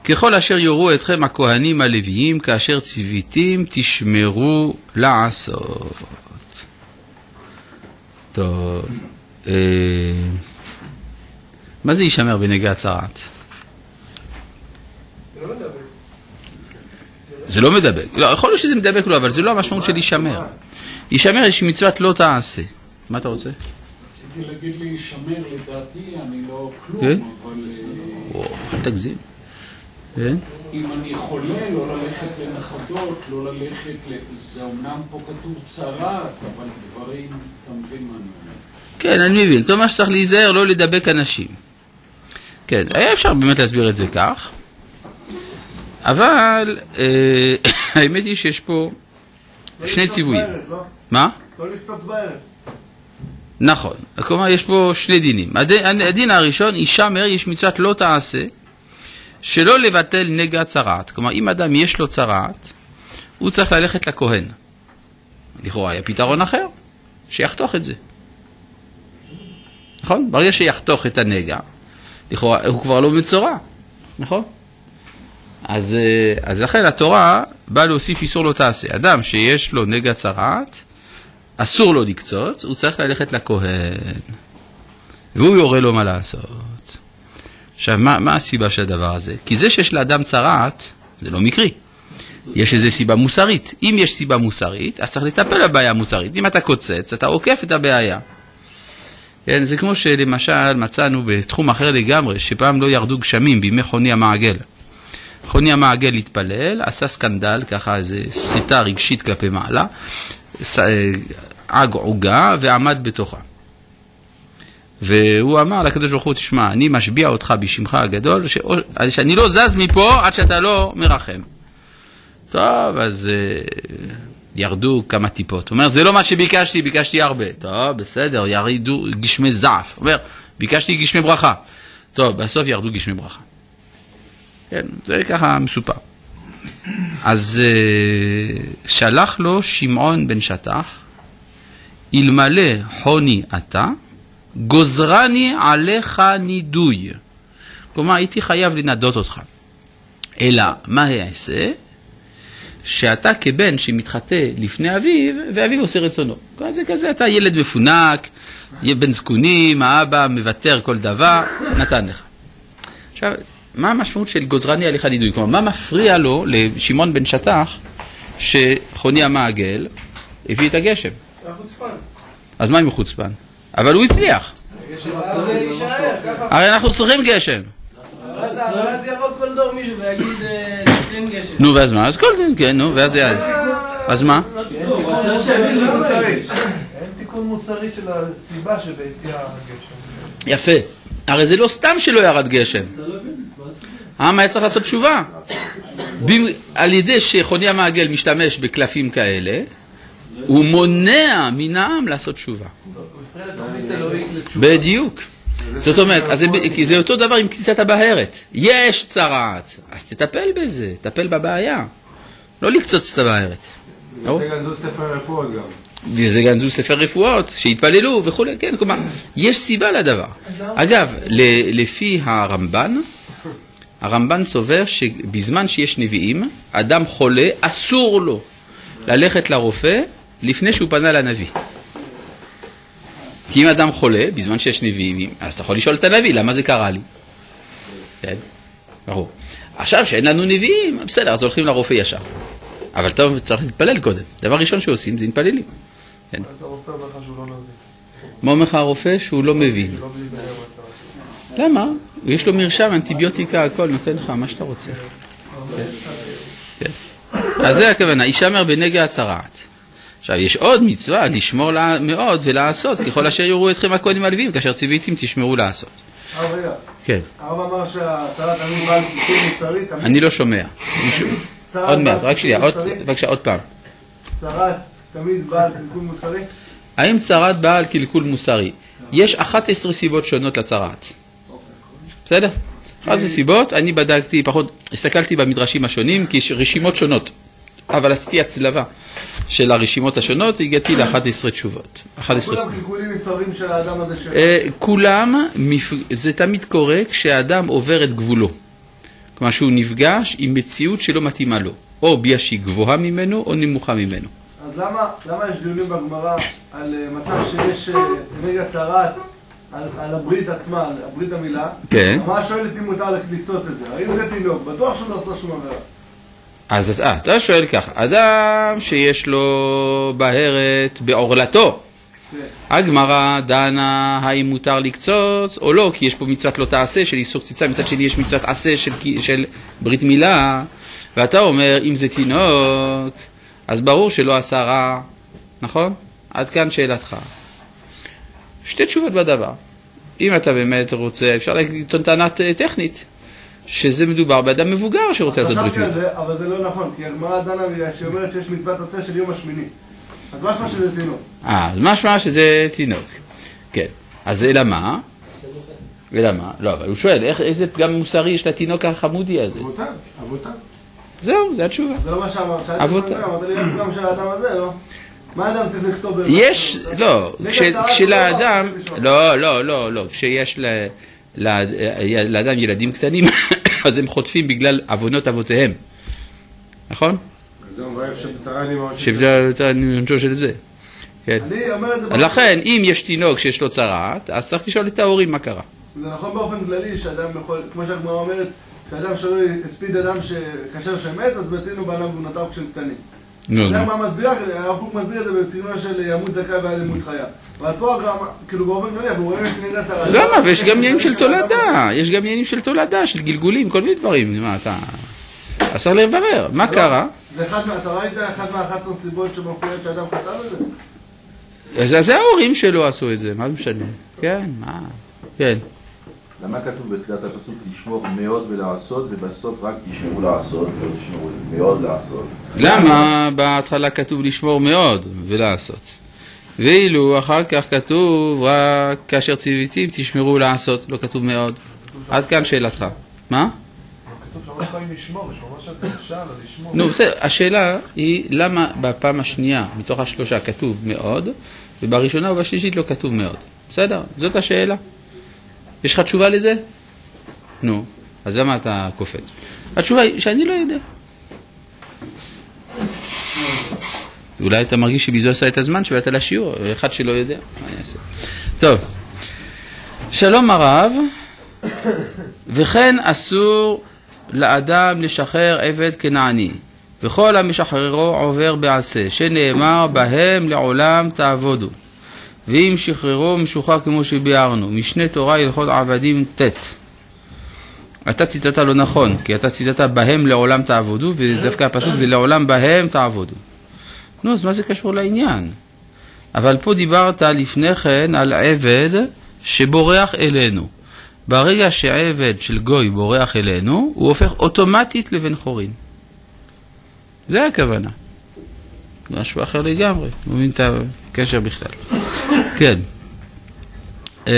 A: ככל אשר יורו אתכם הכהנים הלוויים, כאשר ציוויתים, תשמרו לעשות. טוב, אה, מה זה יישמר בנגע הצרעת?
B: זה לא מדבר.
A: זה לא מדבק. לא, יכול להיות שזה מדבק לו, אבל זה לא המשמעות של יישמר. יישמר יש מצוות לא תעשה. מה אתה רוצה?
F: רציתי להגיד להישמר, לדעתי אני לא כלום,
A: כן?
F: אבל אה,
A: וואו, אל תגזים. כן?
F: אם אני חולה, לא ללכת לנכדות, לא ללכת ל... זה אומנם פה כתוב צרת, אבל דברים, אתה מבין מה אני אומר.
A: כן, אני מבין. זאת אומרת שצריך להיזהר לא לדבק אנשים. כן, היה אפשר באמת להסביר את זה כך, אבל אה, [coughs] האמת היא שיש פה שני ציוויים. מה?
B: לא לקפוץ בערב.
A: נכון. כלומר, יש פה שני דינים. הדין, הראשון, הישמר, יש מצוות לא תעשה, שלא לבטל נגע צרעת. כלומר, אם אדם יש לו צרעת, הוא צריך ללכת לכהן. לכאורה היה פתרון אחר, שיחתוך את זה. נכון? ברגע שיחתוך את הנגע, לכאורה הוא כבר לא מצורע. נכון? אז, אה, אז לכן התורה באה להוסיף איסור לא תעשה. אדם שיש לו נגע צרעת, אסור לו לקצוץ, הוא צריך ללכת לכהן, והוא יורה לו מה לעשות. עכשיו, מה, מה הסיבה של הדבר הזה? כי זה שיש לאדם צרעת, זה לא מקרי. יש איזו סיבה מוסרית. אם יש סיבה מוסרית, אז צריך לטפל בבעיה המוסרית. אם אתה קוצץ, אתה עוקף את הבעיה. כן, זה כמו שלמשל מצאנו בתחום אחר לגמרי, שפעם לא ירדו גשמים בימי חוני המעגל. חוני המעגל התפלל, עשה סקנדל, ככה איזו סחיטה רגשית כלפי מעלה, אה, עג עוגה ועמד בתוכה. והוא אמר לקדוש ברוך הוא, תשמע, אני משביע אותך בשמך הגדול, ש... שאני לא זז מפה עד שאתה לא מרחם. טוב, אז uh, ירדו כמה טיפות. הוא אומר, זה לא מה שביקשתי, ביקשתי הרבה. טוב, בסדר, ירדו גשמי זעף. הוא אומר, ביקשתי גשמי ברכה. טוב, בסוף ירדו גשמי ברכה. כן, זה ככה מסופר. אז uh, שלח לו שמעון בן שטח, אלמלא חוני אתה, גוזרני עליך נידוי. כלומר, הייתי חייב לנדות אותך. אלא, מה אעשה? שאתה כבן שמתחטא לפני אביו, ואביו עושה רצונו. זה כזה, אתה ילד מפונק, בן זקונים, האבא מוותר כל דבר, נתן לך. עכשיו, מה המשמעות של גוזרני עליך נידוי? כלומר, מה מפריע לו, לשמעון בן שטח, שחוני המעגל הביא את הגשם? אז מה אם הוא חוצפן? אבל הוא הצליח. הרי אנחנו צריכים גשם.
G: אבל אז- אבל אז יבוא כל דור מישהו ויגיד, אה, תן גשם.
A: נו, ואז מה? אז כל דין, כן, נו, ואז זה... אז מה?
C: אין תיקון מוסרי של הסיבה שבעטייה הגשם.
A: יפה. הרי זה לא סתם שלא ירד גשם. העם היה צריך לעשות תשובה. על ידי שחוני המעגל משתמש בקלפים כאלה, הוא מונע מן העם לעשות תשובה. בדיוק. זאת אומרת, אז זה, אותו דבר עם כניסת הבהרת. יש צרעת, אז תטפל בזה, תטפל בבעיה. לא לקצוץ את הבהרת.
B: זה גנזו ספר רפואות גם.
A: וזה גנזו ספר רפואות, שהתפללו וכולי, כן, כלומר, יש סיבה לדבר. אגב, ל- לפי הרמב"ן, הרמב"ן סובר שבזמן שיש נביאים, אדם חולה, אסור לו ללכת לרופא לפני שהוא פנה לנביא. כי אם אדם חולה, בזמן שיש נביאים, אז אתה יכול לשאול את הנביא, למה זה קרה לי? כן, ברור. עכשיו, שאין לנו נביאים, בסדר, אז הולכים לרופא ישר. אבל טוב, צריך להתפלל קודם. דבר ראשון שעושים זה מתפללים.
C: אז הרופא אומר לך שהוא לא מבין.
A: מה אומר לך הרופא? שהוא לא מבין.
C: לא.
A: למה? יש לו מרשם, אנטיביוטיקה, הכל, נותן לך מה שאתה רוצה. כן. אז זה הכוונה, יישמר בנגע הצרעת. עכשיו, יש עוד מצווה, לשמור מאוד ולעשות, ככל אשר יראו אתכם הכהנים הלווים, כאשר ציוויתם תשמרו לעשות. כן,
I: הרב אמר שהצלת תמיד בעל תיקון מוסרי, תמיד
A: אני לא שומע. עוד מעט,
I: בעל
A: רק שנייה? בבקשה, עוד פעם.
I: צרת תמיד בעל תיקון מוסרי?
A: האם צרת באה על קלקול מוסרי? יש 11 סיבות שונות לצרת. בסדר? 11 סיבות, אני בדקתי, פחות, הסתכלתי במדרשים השונים, כי יש רשימות שונות. אבל עשיתי הצלבה של הרשימות השונות, הגעתי ל-11 תשובות. 11
I: כולם. קלקולים מסרים של האדם הזה ש...
A: אה, כולם, זה תמיד קורה כשהאדם עובר את גבולו. כלומר שהוא נפגש עם מציאות שלא מתאימה לו. או ביה שהיא גבוהה ממנו או נמוכה ממנו.
I: אז למה, למה יש דיונים בגמרא על אה, מצב שיש אה, נגע צרת, על, על הברית עצמה, על הברית המילה?
A: כן.
I: מה שואלת אם מותר לקצוץ את זה? האם זה תינוק? בטוח שהוא לא עושה שום עבירה.
A: אז אה, אתה שואל ככה, אדם שיש לו בהרת בעורלתו,
I: כן.
A: הגמרא דנה האם מותר לקצוץ או לא, כי יש פה מצוות לא תעשה של איסור קציצה, מצד שני יש מצוות עשה של, של ברית מילה, ואתה אומר אם זה תינוק, אז ברור שלא עשה רע, נכון? עד כאן שאלתך. שתי תשובות בדבר. אם אתה באמת רוצה, אפשר לטעון טענה ט- טכנית, שזה מדובר באדם מבוגר שרוצה לעשות ברית מילה.
I: אבל זה לא נכון, כי הגמרא דנה בגלל שהיא אומרת שיש מצוות עשה של יום השמיני. אז משמע שזה תינוק.
A: אה, אז משמע שזה תינוק. כן. אז אלא מה? אלא מה? לא, אבל הוא שואל, איך, איזה פגם מוסרי יש לתינוק החמודי הזה?
B: אבותיו, אבותיו.
A: זהו, זה התשובה.
I: זה לא מה שאמרת. שאלתי
A: אבות-
I: אותך, אמרת לי רק גם של האדם הזה, לא? מה האדם צריך לכתוב? במה?
A: יש, לא, כשלאדם,
I: לא
A: לא, לא, לא, לא, כשיש ל- ל- לאדם ילדים קטנים, [coughs] אז הם חוטפים בגלל עוונות אבותיהם, נכון?
B: זה אומר שבצרה אני מאוד
A: שזה עונשו של זה. כן.
C: אני אומר את זה...
A: לכן, אם יש תינוק שיש לו צרעת, אז צריך לשאול את ההורים מה קרה.
C: זה נכון באופן כללי שאדם יכול, כמו שהגמרא אומרת, שאדם שלא הספיד אדם שכשר שמת, אז מתינו בעליו ובנותיו כשהם קטנים.
A: נו, אז
C: זה
A: מה?
C: מה מסביר, הרב קוק מסביר את זה בסגנון של ימות זכאי ועל ימות חייו. אבל פה גם, כאילו באופן כללי, אנחנו רואים את מדינת הרעיון.
A: למה? ויש גם עניינים של תולדה, יש גם עניינים של תולדה, של גלגולים, כל מיני דברים. מה אתה... צריך לברר, מה קרה?
C: זה אחד מה, אתה ראית אחת מה-11 סיבות שמופיעות שאדם חטא בזה?
A: אז זה ההורים שלו עשו את זה, מה זה משנה? כן, מה? כן.
E: למה כתוב בתחילת הפסוק לשמור מאוד ולעשות, ובסוף רק תשמרו לעשות, לא תשמרו מאוד לעשות?
A: למה בהתחלה כתוב לשמור מאוד ולעשות? ואילו אחר כך כתוב רק כאשר ציוויתים תשמרו לעשות, לא כתוב מאוד. עד כאן שאלתך. מה?
C: כתוב שלוש פעמים לשמור, יש ממש הדרשה על לשמור.
A: נו, בסדר, השאלה היא למה בפעם השנייה מתוך השלושה כתוב מאוד, ובראשונה ובשלישית לא כתוב מאוד. בסדר, זאת השאלה. יש לך תשובה לזה? נו, אז למה אתה קופץ? התשובה היא שאני לא יודע. אולי אתה מרגיש שבזבזת את הזמן שבאת לשיעור, אחד שלא יודע, מה אני אעשה? טוב, שלום הרב, וכן אסור לאדם לשחרר עבד כנעני, וכל המשחררו עובר בעשה, שנאמר בהם לעולם תעבודו. ואם שחררו משוחרר כמו שביארנו, משנה תורה הלכות עבדים ט'. אתה ציטטת לא נכון, כי אתה ציטטת בהם לעולם תעבודו, ודווקא הפסוק זה לעולם בהם תעבודו. נו, אז מה זה קשור לעניין? אבל פה דיברת לפני כן על עבד שבורח אלינו. ברגע שעבד של גוי בורח אלינו, הוא הופך אוטומטית לבן חורין. זה הכוונה. משהו אחר לגמרי, הקשר בכלל. כן. אמ,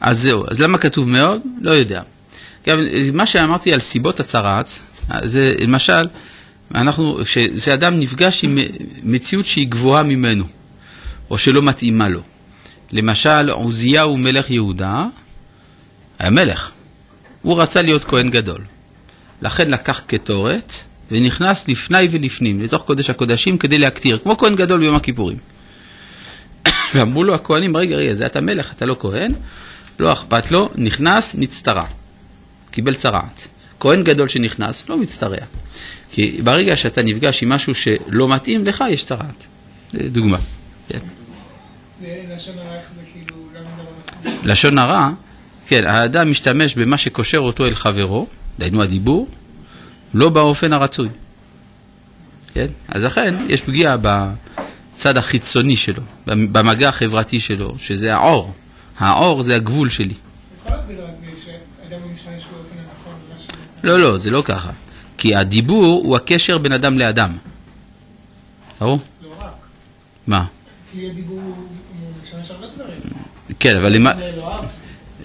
A: אז זהו, אז למה כתוב מאוד? לא יודע. גם מה שאמרתי על סיבות הצרעת, זה למשל, אנחנו, כשזה אדם נפגש עם מציאות שהיא גבוהה ממנו, או שלא מתאימה לו. למשל, עוזיהו מלך יהודה, היה מלך. הוא רצה להיות כהן גדול. לכן לקח קטורת ונכנס לפני ולפנים, לתוך קודש הקודשים, כדי להקטיר, כמו כהן גדול ביום הכיפורים. [coughs] ואמרו לו הכהנים, רגע, רגע, זה אתה מלך, אתה לא כהן, לא אכפת לו, נכנס, נצטרע. קיבל צרעת. כהן גדול שנכנס, לא מצטרע. כי ברגע שאתה נפגש עם משהו שלא מתאים לך, יש צרעת. דוגמה. כן.
G: ולשון הרע איך זה כאילו, למה זה לא?
A: לשון הרע, כן, האדם משתמש במה שקושר אותו אל חברו, דהיינו הדיבור, לא באופן הרצוי. כן? אז לכן יש פגיעה בצד החיצוני שלו, במגע החברתי שלו, שזה העור. העור זה הגבול שלי.
G: לא.
A: לא, לא, זה לא ככה. כי הדיבור הוא הקשר בין אדם לאדם. ברור?
G: לא רק.
A: מה?
G: כלי הדיבור הוא משמש הרבה דברים.
A: כן, אבל למה...
G: לאלוהיו.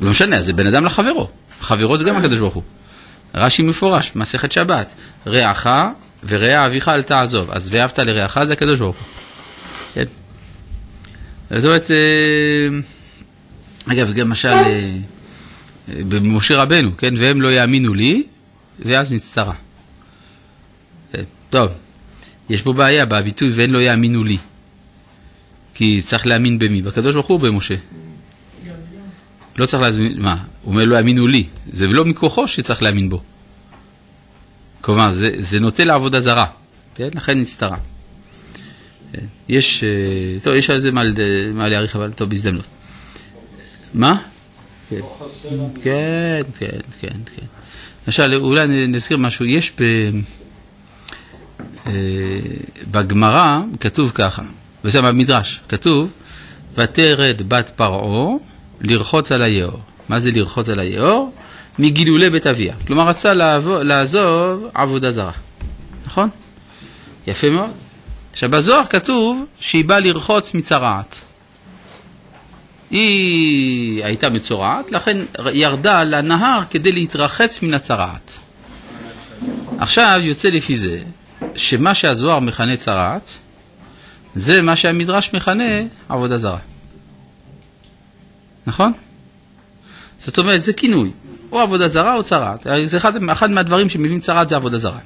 A: לא משנה, זה בין אדם לחברו. חברו זה גם הקדוש ברוך הוא. רש"י מפורש, מסכת שבת, רעך ורע אביך אל תעזוב. אז ואהבת לרעך זה הקדוש ברוך הוא. כן? זאת אומרת, אה, אגב, גם למשל, אה, במשה רבנו, כן? והם לא יאמינו לי, ואז נצטרע. כן, טוב, יש פה בעיה בביטוי ואין לא יאמינו לי. כי צריך להאמין במי? בקדוש ברוך הוא במשה? לא צריך להזמין, מה? הוא אומר לא יאמינו לי. זה לא מכוחו שצריך להאמין בו. כלומר, זה, זה נוטה לעבודה זרה. כן? לכן נסתרה. כן. יש, אה, טוב, יש על זה מה, מה להעריך, אבל טוב, בהזדמנות. מה? כן. כן, כן, כן, כן. למשל, אולי נזכיר משהו, יש ב... אה, בגמרא כתוב ככה, וזה במדרש, כתוב, ותרד בת פרעה לרחוץ על היאור. מה זה לרחוץ על היאור? מגילולי בית אביה. כלומר, רצה לעבור, לעזוב עבודה זרה. נכון? יפה מאוד. עכשיו, בזוהר כתוב שהיא באה לרחוץ מצרעת. היא הייתה מצורעת, לכן ירדה לנהר כדי להתרחץ מן הצרעת. עכשיו יוצא לפי זה שמה שהזוהר מכנה צרעת, זה מה שהמדרש מכנה עבודה זרה. נכון? זאת אומרת, זה כינוי. או עבודה זרה או צרעת. זה אחד, אחד מהדברים שמביאים צרעת זה עבודה זרה.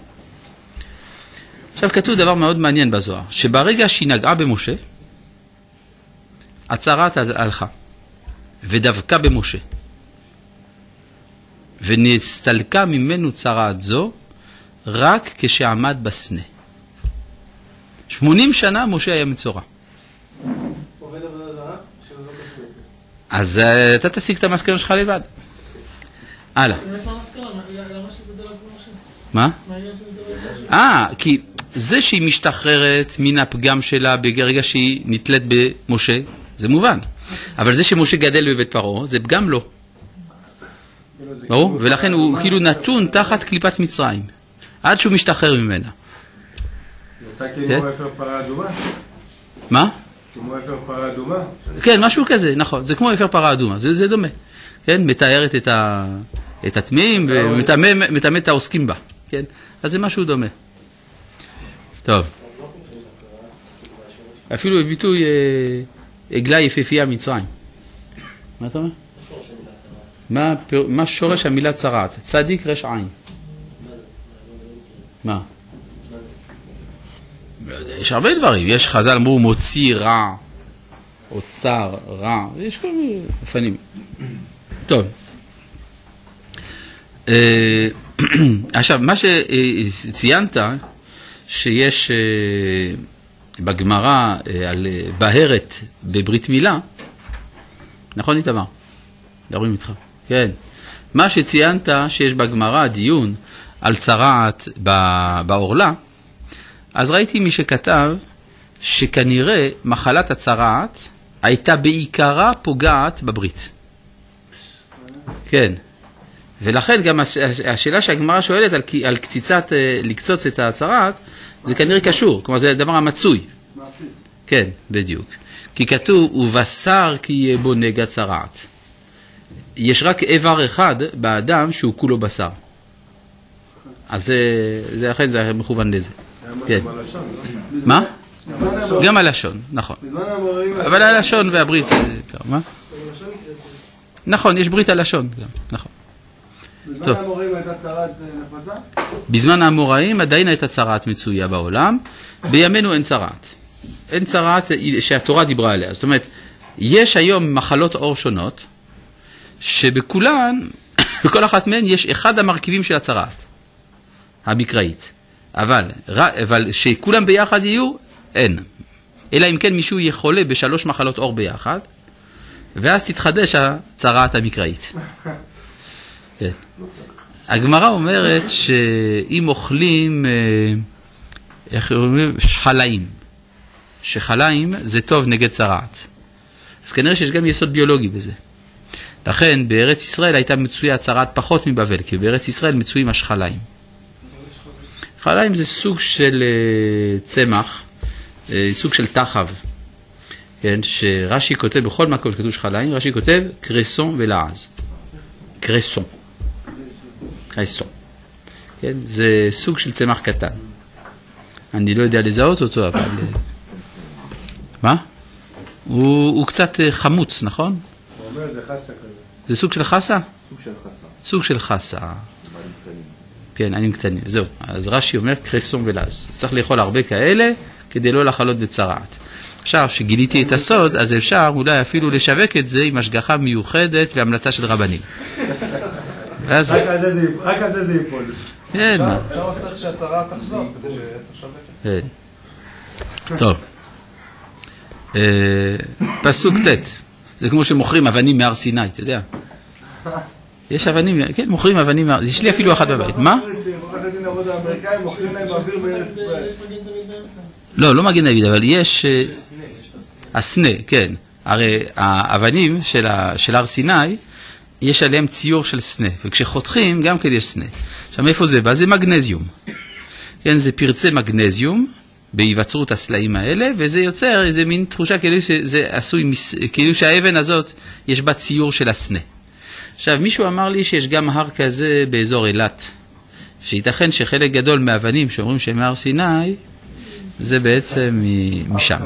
A: עכשיו כתוב דבר מאוד מעניין בזוהר, שברגע שהיא נגעה במשה, הצרעת הלכה, ודבקה במשה, ונסתלקה ממנו צרעת זו רק כשעמד בסנה. 80 שנה משה היה מצורע.
G: עובד עבודה זרה? שלא לא קשור.
A: אז אה, אתה תסיק את המסקנות שלך לבד. הלאה.
G: מה?
A: אה, כי זה שהיא משתחררת מן הפגם שלה ברגע שהיא נתלית במשה, זה מובן. אבל זה שמשה גדל בבית פרעה, זה פגם לו. ברור? ולכן הוא כאילו נתון תחת קליפת מצרים, עד שהוא משתחרר ממנה.
B: יצא. כמו אפר פרה אדומה?
A: מה?
B: כמו אפר פרה אדומה?
A: כן, משהו כזה, נכון. זה כמו אפר פרה אדומה, זה, זה דומה. כן, מתארת את, ה, את הטמאים ומטמא את העוסקים בה. כן, אז זה משהו דומה. טוב. אפילו בביטוי אה, עגלה יפהפייה מצרים. מה אתה אומר? מה שורש המילה צרעת? צדיק רש עין. מה? יש הרבה דברים. יש חז"ל אמרו מוציא רע, אוצר רע, יש כל מיני אופנים. טוב. אה, [clears throat] עכשיו, מה שציינת, שיש אה, בגמרא אה, על בהרת בברית מילה, נכון איתמר? מדברים איתך. כן. מה שציינת שיש בגמרא דיון על צרעת בעורלה, אז ראיתי מי שכתב שכנראה מחלת הצרעת הייתה בעיקרה פוגעת בברית. כן. ולכן גם הש- הש- השאלה שהגמרא שואלת על, על קציצת, אה, לקצוץ את הצרעת, זה כנראה קשור, כלומר זה הדבר המצוי. כן, בדיוק. כי כתוב, ובשר כי יהיה בו נגע צרעת. יש רק איבר אחד באדם שהוא כולו בשר. אז זה, זה אכן זה מכוון לזה. כן. מה? גם הלשון, נכון. אבל הלשון והברית זה... מה? נכון, יש ברית הלשון גם, נכון.
I: בזמן. האמוראים הייתה צרת אה, נפוצה?
A: בזמן האמוראים עדיין הייתה צרעת מצויה בעולם, בימינו אין צרעת. אין צרעת שהתורה דיברה עליה. זאת אומרת, יש היום מחלות עור שונות, שבכולן, [coughs] בכל אחת מהן יש אחד המרכיבים של הצרעת, המקראית. אבל, אבל שכולם ביחד יהיו, אין. אלא אם כן מישהו יהיה חולה בשלוש מחלות עור ביחד, ואז תתחדש הצרעת המקראית. כן. הגמרא אומרת שאם אוכלים, אה, איך אומרים? שחלאים. שחלאים זה טוב נגד צרעת. אז כנראה שיש גם יסוד ביולוגי בזה. לכן בארץ ישראל הייתה מצויה הצרעת פחות מבבל, כי בארץ ישראל מצויים השחלאים. חלאים זה סוג של אה, צמח, אה, סוג של תחב, כן, שרש"י כותב בכל מקום שכתוב שחלאים, רש"י כותב קרסון ולעז. קרסון. קרסון. כן, זה סוג של צמח קטן. אני לא יודע לזהות אותו, אבל... אה, מה? הוא, הוא קצת חמוץ, נכון?
B: הוא אומר זה חסה כזה.
A: זה סוג של חסה?
E: סוג של חסה.
A: סוג של חסה. כן, עלים קטנים, זהו. אז רש"י אומר קרסום ולז. צריך לאכול הרבה כאלה כדי לא לחלות בצרעת. עכשיו, שגיליתי את הסוד, אז אפשר אולי אפילו לשווק את זה עם השגחה מיוחדת והמלצה של רבנים.
B: רק על זה זה- ייפול.
A: כן.
C: עכשיו רק צריך שהצהרה תחזור, כדי שצריך לשווק.
A: כן. טוב. אה, פסוק ט', זה כמו שמוכרים אבנים מהר סיני, אתה יודע. יש אבנים, כן, מוכרים אבנים יש לי אפילו אחת בבית. מה? לא, לא מגן דוד, אבל יש... אה, הסנה, כן. הרי האבנים של, הר סיני, יש עליהם ציור של סנה, וכשחותכים גם כן יש סנה. עכשיו, מאיפה זה בא? זה מגנזיום. כן, זה פרצי מגנזיום בהיווצרות הסלעים האלה, וזה יוצר איזה מין תחושה כאילו שזה עשוי, כאילו שהאבן הזאת, יש בה ציור של הסנה. עכשיו, מישהו אמר לי שיש גם הר כזה באזור אילת, שייתכן שחלק גדול מהאבנים שאומרים שהם מהר סיני, זה בעצם משם.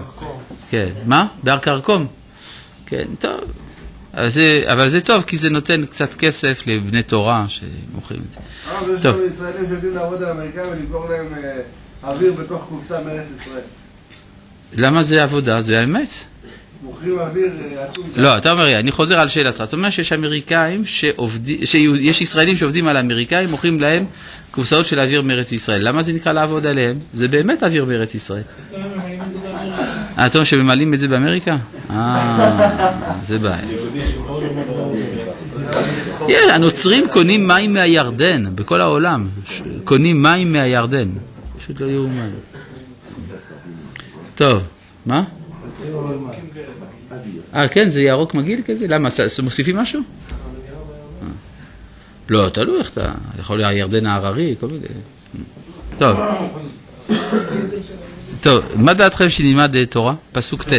A: כן. מה? בהר כרכום? כן, טוב. אבל זה, אבל זה טוב, כי זה נותן קצת כסף לבני תורה שמוכרים את זה.
C: ויש
A: טוב.
C: לנו ישראלים שיודעים לעבוד על אמריקאים ולמכור להם אה, אוויר בתוך קופסה מארץ ישראל.
A: למה זה עבודה? זה האמת.
C: מוכרים אוויר אה, עצום.
A: לא, אתה אומר, אני חוזר על שאלתך. אתה אומר שיש אמריקאים שעובדים, שיש ישראלים שעובדים על האמריקאים, מוכרים להם קופסאות של אוויר מארץ ישראל. למה זה נקרא לעבוד עליהם? זה באמת אוויר מארץ ישראל. אה, אתה אומר שממלאים את זה באמריקה? אה, זה בעיה. הנוצרים קונים מים מהירדן, בכל העולם. קונים מים מהירדן. פשוט לא יאומן. טוב, מה? אה, כן, זה ירוק מגעיל כזה? למה, מוסיפים משהו? אה. לא, תלוי איך אתה, יכול להיות הירדן ההררי, כל מיני. טוב. טוב, מה דעתכם שנלמד אה, תורה? פסוק ט'.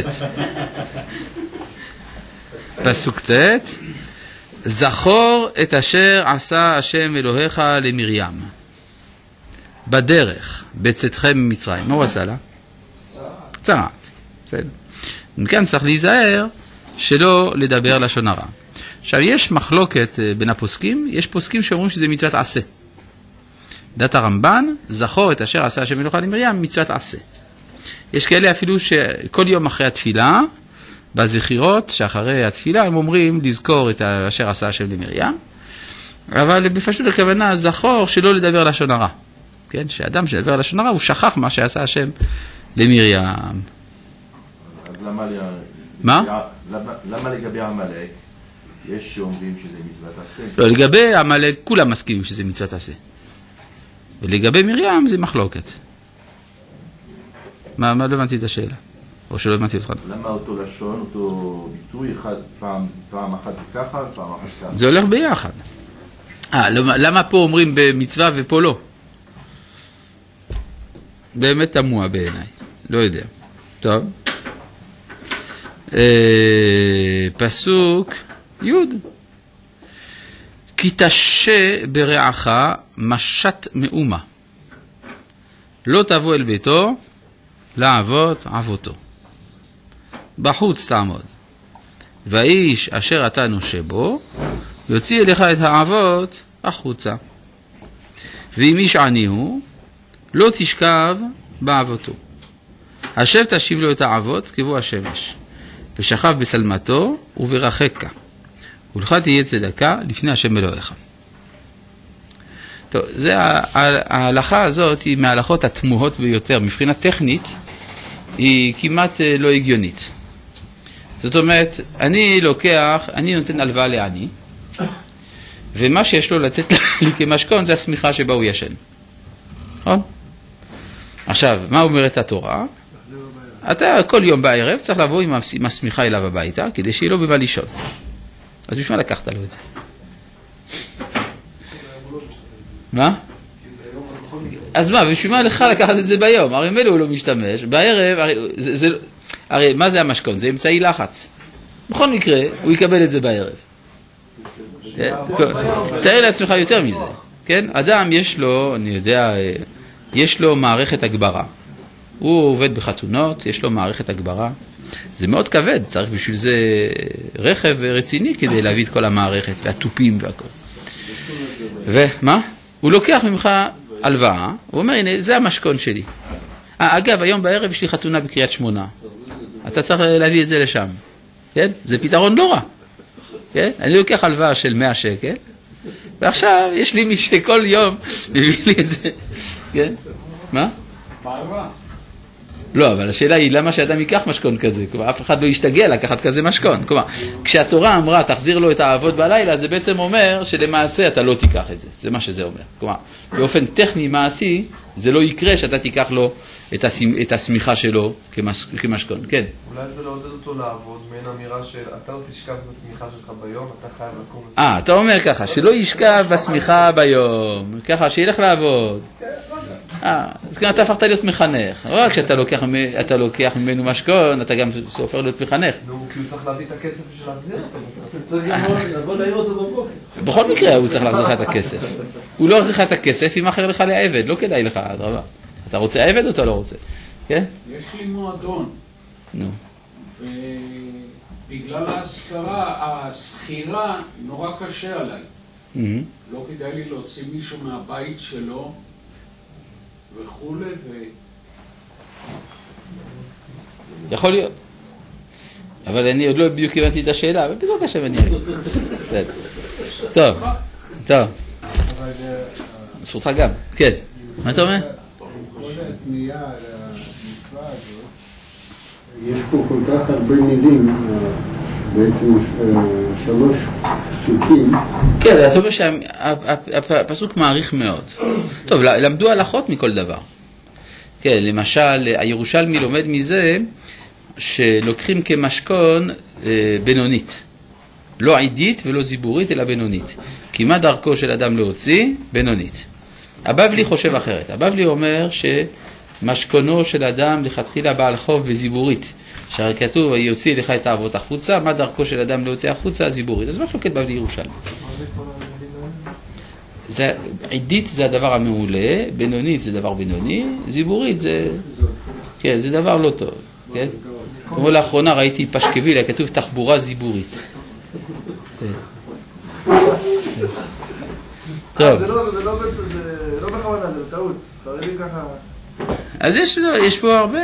A: פסוק ט', זכור את אשר עשה השם אלוהיך למרים בדרך, בצאתכם ממצרים. מה הוא עשה לה? צרעת, בסדר. מכאן צריך להיזהר שלא לדבר לשון הרע. עכשיו, יש מחלוקת אה, בין הפוסקים, יש פוסקים שאומרים שזה מצוות עשה. דת הרמב"ן, זכור את אשר עשה השם אלוהיך למרים, מצוות עשה. יש כאלה אפילו שכל יום אחרי התפילה, בזכירות שאחרי התפילה, הם אומרים לזכור את אשר עשה השם למרים, אבל בפשוט הכוונה זכור שלא לדבר לשון הרע. כן, שאדם שמדבר לשון הרע, הוא שכח מה שעשה השם למרים.
E: למה,
A: מה?
E: לגבי עמלק, יש שאומרים שזה מצוות עשה?
A: לא, לגבי עמלק כולם מסכימים שזה מצוות עשה. ולגבי מרים זה מחלוקת. מה, מה לא הבנתי את השאלה? או שלא הבנתי אותך.
E: למה אותו לשון, אותו ביטוי, אחד, פעם, פעם אחת ככה, פעם אחת ככה?
A: זה הולך ביחד. אה, למה, למה פה אומרים במצווה ופה לא? באמת תמוה בעיניי, לא יודע. טוב. אה, פסוק י' כי תשה ברעך משת מאומה. לא תבוא אל ביתו לעבוד עבותו. בחוץ תעמוד. והאיש אשר אתה נושה בו, יוציא אליך את האבות החוצה. ואם איש עני הוא, לא תשכב בעבותו. השב תשיב לו את האבות כבוא השמש, ושכב בשלמתו וברחקה, ולך תהיה צדקה לפני השם אלוהיך. טוב, זה, ההלכה הזאת היא מההלכות התמוהות ביותר, מבחינה טכנית היא כמעט אה, לא הגיונית. זאת אומרת, אני לוקח, אני נותן הלוואה לעני, ומה שיש לו לתת [coughs] לי כמשכון זה השמיכה שבה הוא ישן. נכון? עכשיו, מה אומרת התורה? אתה כל יום בערב צריך לבוא עם השמיכה אליו הביתה, כדי שיהיה לו במה לישון. אז בשביל מה לקחת לו את זה? מה? אז מה, בשביל מה לך לקחת את זה ביום? הרי מילא הוא לא משתמש, בערב, הרי, זה, זה, לא- הרי מה זה המשכון? זה אמצעי לחץ. בכל מקרה, הוא יקבל את זה בערב. אה, תאר לעצמך יותר מזה, כן? אדם יש לו, אני יודע, אה, יש לו מערכת הגברה. הוא עובד בחתונות, יש לו מערכת הגברה. זה מאוד כבד, צריך בשביל זה רכב רציני כדי להביא את כל המערכת, והתופים והכל. ומה? הוא לוקח ממך הלוואה, הוא אומר, הנה, זה המשכון שלי. אה, אגב, היום בערב יש לי חתונה בקריית שמונה. אתה צריך להביא את זה לשם. כן? זה פתרון לא רע. כן? אני לוקח הלוואה של 100 שקל, ועכשיו יש לי מי שכל יום מביא לי את זה. כן? מה?
F: בערבה.
A: לא, אבל השאלה היא למה שאדם ייקח משכון כזה? כלומר, אף אחד לא ישתגע לקחת כזה משכון. כלומר, כשהתורה אמרה תחזיר לו את האבות בלילה, זה בעצם אומר שלמעשה אתה לא תיקח את זה. זה מה שזה אומר. כלומר, באופן טכני מעשי, זה לא יקרה שאתה תיקח לו את, השמ... את השמיכה שלו כמש... כמשכון. כן.
C: אולי זה לעודד אותו לעבוד, מעין אמירה של אתה לא תשכב בשמיכה שלך ביום, אתה חייב לקום לצאת.
A: אה, אתה אומר ככה, שלא ישכב בשמיכה ביום, ככה, שילך לעבוד. אה, אז כאן אתה הפכת להיות מחנך. לא רק שאתה לוקח, אתה לוקח ממנו משכון, אתה גם הופך להיות מחנך.
C: נו, כי הוא צריך להביא את הכסף בשביל להחזיר אותו.
G: צריך לבוא- להעיר אותו בבוקר.
A: בכל מקרה הוא צריך להחזיר לך את הכסף. הוא לא יחזיר לך את הכסף, ימכר לך לעבד, לא כדאי לך, אדרבה. אתה רוצה עבד או אתה לא רוצה? כן?
F: יש לי מועדון.
A: נו.
F: ובגלל ההשכרה, השכירה נורא קשה עליי. לא כדאי לי להוציא מישהו מהבית שלו וכולי, ו...
A: יכול להיות. אבל אני עוד לא בדיוק הבנתי את השאלה, אבל בעזרת השם אני אבין. בסדר. טוב, טוב, זכותך גם. כן. מה אתה אומר?
I: יש פה כל כך הרבה מילים, אה, בעצם אה, שלוש פסוקים,
A: כן, אתה אומר שהפסוק מעריך מאוד. טוב, למדו הלכות מכל דבר. כן, למשל, הירושלמי לומד מזה שלוקחים כמשכון אה, בינונית. לא עידית ולא זיבורית, אלא בינונית. כי מה דרכו של אדם להוציא? בינונית. הבבלי חושב אחרת. הבבלי אומר שמשכונו של אדם לכתחילה בעל חוב בזיבורית. שהרי כתוב, יוציא לך את האבות החוצה, מה דרכו של אדם להוציא החוצה? זיבורית. אז מחלוקת בבלי ירושלמי. זה, עידית זה הדבר המעולה, בינונית זה דבר בינוני, זיבורית זה, כן, זה דבר לא טוב, כן? כמו לאחרונה ראיתי פשקוויל, היה כתוב תחבורה זיבורית. כן. טוב,
C: זה לא, לא, זה לא בכוונה, זה בטעות. ככה...
A: אז יש, פה הרבה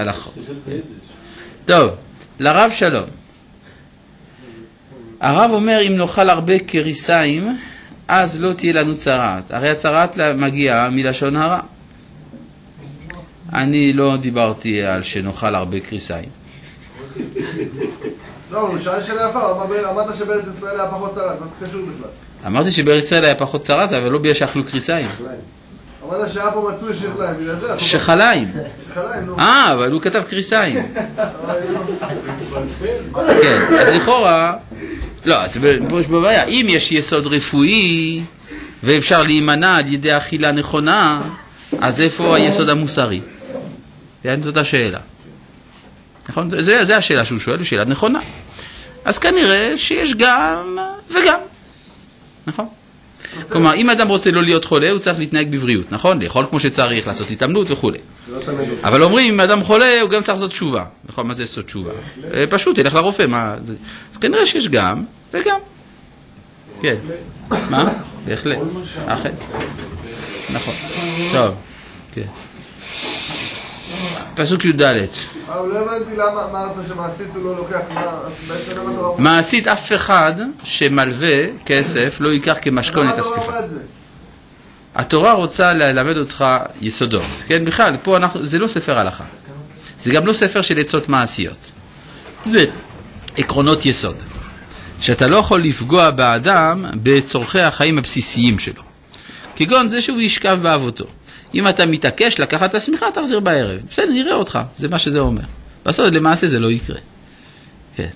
A: הלכות. טוב, לרב שלום. הרב אומר, אם נאכל הרבה קריסיים, אז לא תהיה לנו צרעת. הרי הצרעת מגיעה מלשון הרע. אני לא דיברתי על שנאכל הרבה קריסיים.
C: לא, הוא שאל שאלה יפה, אמרת שבארץ ישראל היה פחות צרת, מה זה קשור בכלל?
A: אמרתי שבארץ ישראל היה פחות צרעת, אבל לא בגלל שאכלו קריסיים.
C: אמרת שהיה פה מצוי שכליים. שכליים.
A: אה, אבל הוא כתב
C: נו.
A: כן, אז לכאורה, לא, אז פה יש בעיה. אם יש יסוד רפואי ואפשר להימנע על ידי אכילה נכונה, אז איפה היסוד המוסרי? זאת השאלה. נכון? זה השאלה שהוא שואל, שאלה נכונה. אז כנראה שיש גם וגם, נכון? כלומר, אם אדם רוצה לא להיות חולה, הוא צריך להתנהג בבריאות, נכון? לאכול כמו שצריך, לעשות התעמלות וכולי. אבל אומרים, אם אדם חולה, הוא גם צריך לעשות תשובה. נכון, מה זה לעשות תשובה? אה, פשוט, תלך לרופא, מה זה? אז כנראה שיש גם וגם. כן. מה? בהחלט. נכון. טוב, כן. פסוק י"ד.
C: אה, לא הבנתי למה אמרת שמעשית הוא לא לוקח, מה, לא...
A: מעשית אף אחד שמלווה כסף לא ייקח
C: אתה לא
A: הספיחה. התורה רוצה ללמד אותך יסודות. כן, בכלל, פה אנחנו, זה לא ספר הלכה. זה גם לא ספר של עצות מעשיות. זה עקרונות יסוד. שאתה לא יכול לפגוע באדם בצורכי החיים הבסיסיים שלו. כגון זה שהוא ישכב באבותו. אם אתה מתעקש לקחת את השמיכה, תחזיר בערב. בסדר, נראה אותך, זה מה שזה אומר. בסוף, למעשה זה לא יקרה. כן.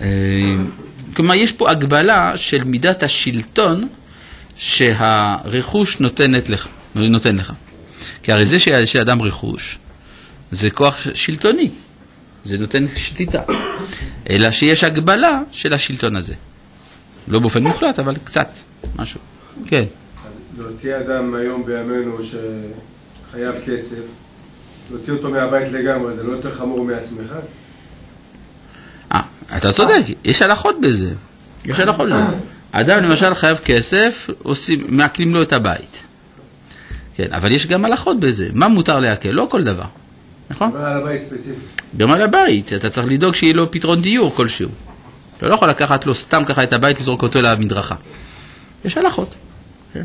A: אה, כלומר, יש פה הגבלה של מידת השלטון שהרכוש נותנת לך, נותן לך. כי הרי זה שיש לאדם רכוש, זה כוח שלטוני, זה נותן שליטה. אלא שיש הגבלה של השלטון הזה. לא באופן מוחלט, אבל קצת, משהו. כן.
B: להוציא אדם היום בימינו שחייב כסף, להוציא אותו מהבית לגמרי, זה לא יותר חמור מהשמיכה?
A: אה, אתה צודק, יש הלכות בזה. יש הלכות בזה. אדם למשל חייב כסף, עושים, מעקלים לו את הבית. כן, אבל יש גם הלכות בזה. מה מותר לעקל? לא כל דבר. נכון?
B: מדבר על הבית ספציפי.
A: גם על הבית, אתה צריך לדאוג שיהיה לו פתרון דיור כלשהו. אתה לא יכול לקחת לו סתם ככה את הבית, לזרוק אותו למדרכה. יש הלכות. כן.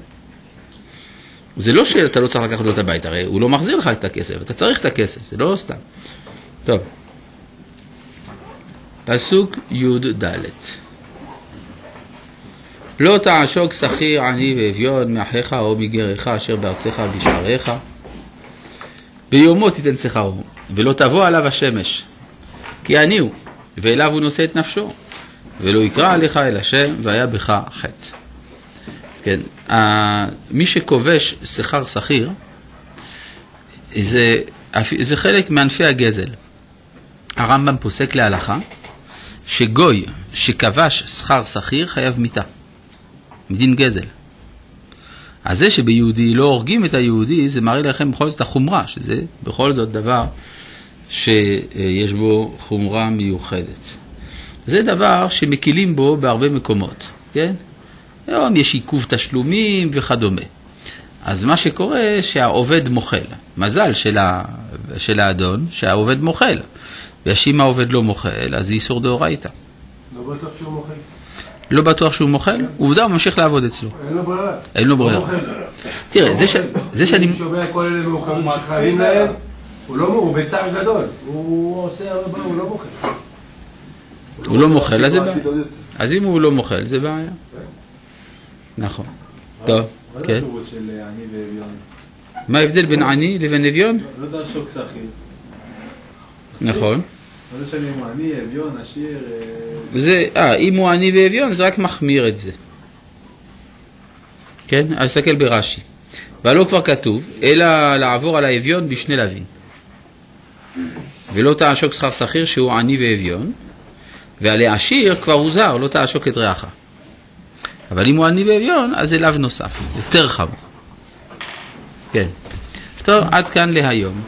A: זה לא שאתה לא צריך לקחת לו את הבית, הרי הוא לא מחזיר לך את הכסף, אתה צריך את הכסף, זה לא סתם. טוב. פסוק י"ד לא תעשוק שכיר עני ואביון מאחיך או מגריך אשר בארצך בשעריך ביומו תיתן שכרו, ולא תבוא עליו השמש, כי עני הוא, ואליו הוא נושא את נפשו, ולא יקרא עליך אל השם, והיה בך חטא. כן, מי שכובש שכר שכיר, זה, זה חלק מענפי הגזל. הרמב"ם פוסק להלכה, שגוי שכבש שכר שכיר חייב מיתה, מדין גזל. אז זה שביהודי לא הורגים את היהודי, זה מראה לכם בכל זאת החומרה, שזה בכל זאת דבר שיש בו חומרה מיוחדת. זה דבר שמקילים בו בהרבה מקומות, כן? היום יש עיכוב תשלומים וכדומה. אז מה שקורה שהעובד מוחל. מזל של, ה... של האדון שהעובד מוחל. ושאם העובד לא מוחל, אז זה איסור דאורייתא.
B: לא בטוח שהוא מוחל.
A: לא בטוח שהוא מוחל, עובדה הוא ממשיך לעבוד אצלו.
B: אין לו ברירה.
A: אין לו ברירה.
B: לא מוחל.
A: תראה, זה, ש... זה שאני...
B: הוא שומע כל אלה מעוכבים שחייבים להם, הוא לא הוא בצער גדול. הוא עושה הרבה הוא לא מוחל.
A: הוא לא מוחל, אז זה בעיה. אז אם הוא לא מוחל, זה בעיה. נכון. טוב, כן. מה ההבדל בין עני לבין אביון?
H: לא יודע שוק שכיר.
A: נכון.
H: הוא עשיר,
A: זה, אה, אם הוא עני ואביון, זה רק מחמיר את זה. כן? אז תסתכל ברש"י. והלא כבר כתוב, אלא לעבור על האביון בשני לווין. ולא תעשוק שכר שכיר שהוא עני ואביון, ועל העשיר כבר הוזהר, לא תעשוק את רעך. אבל אם הוא עני ואביון, אז לאו נוסף, יותר חמור. כן. טוב, עד כאן להיום.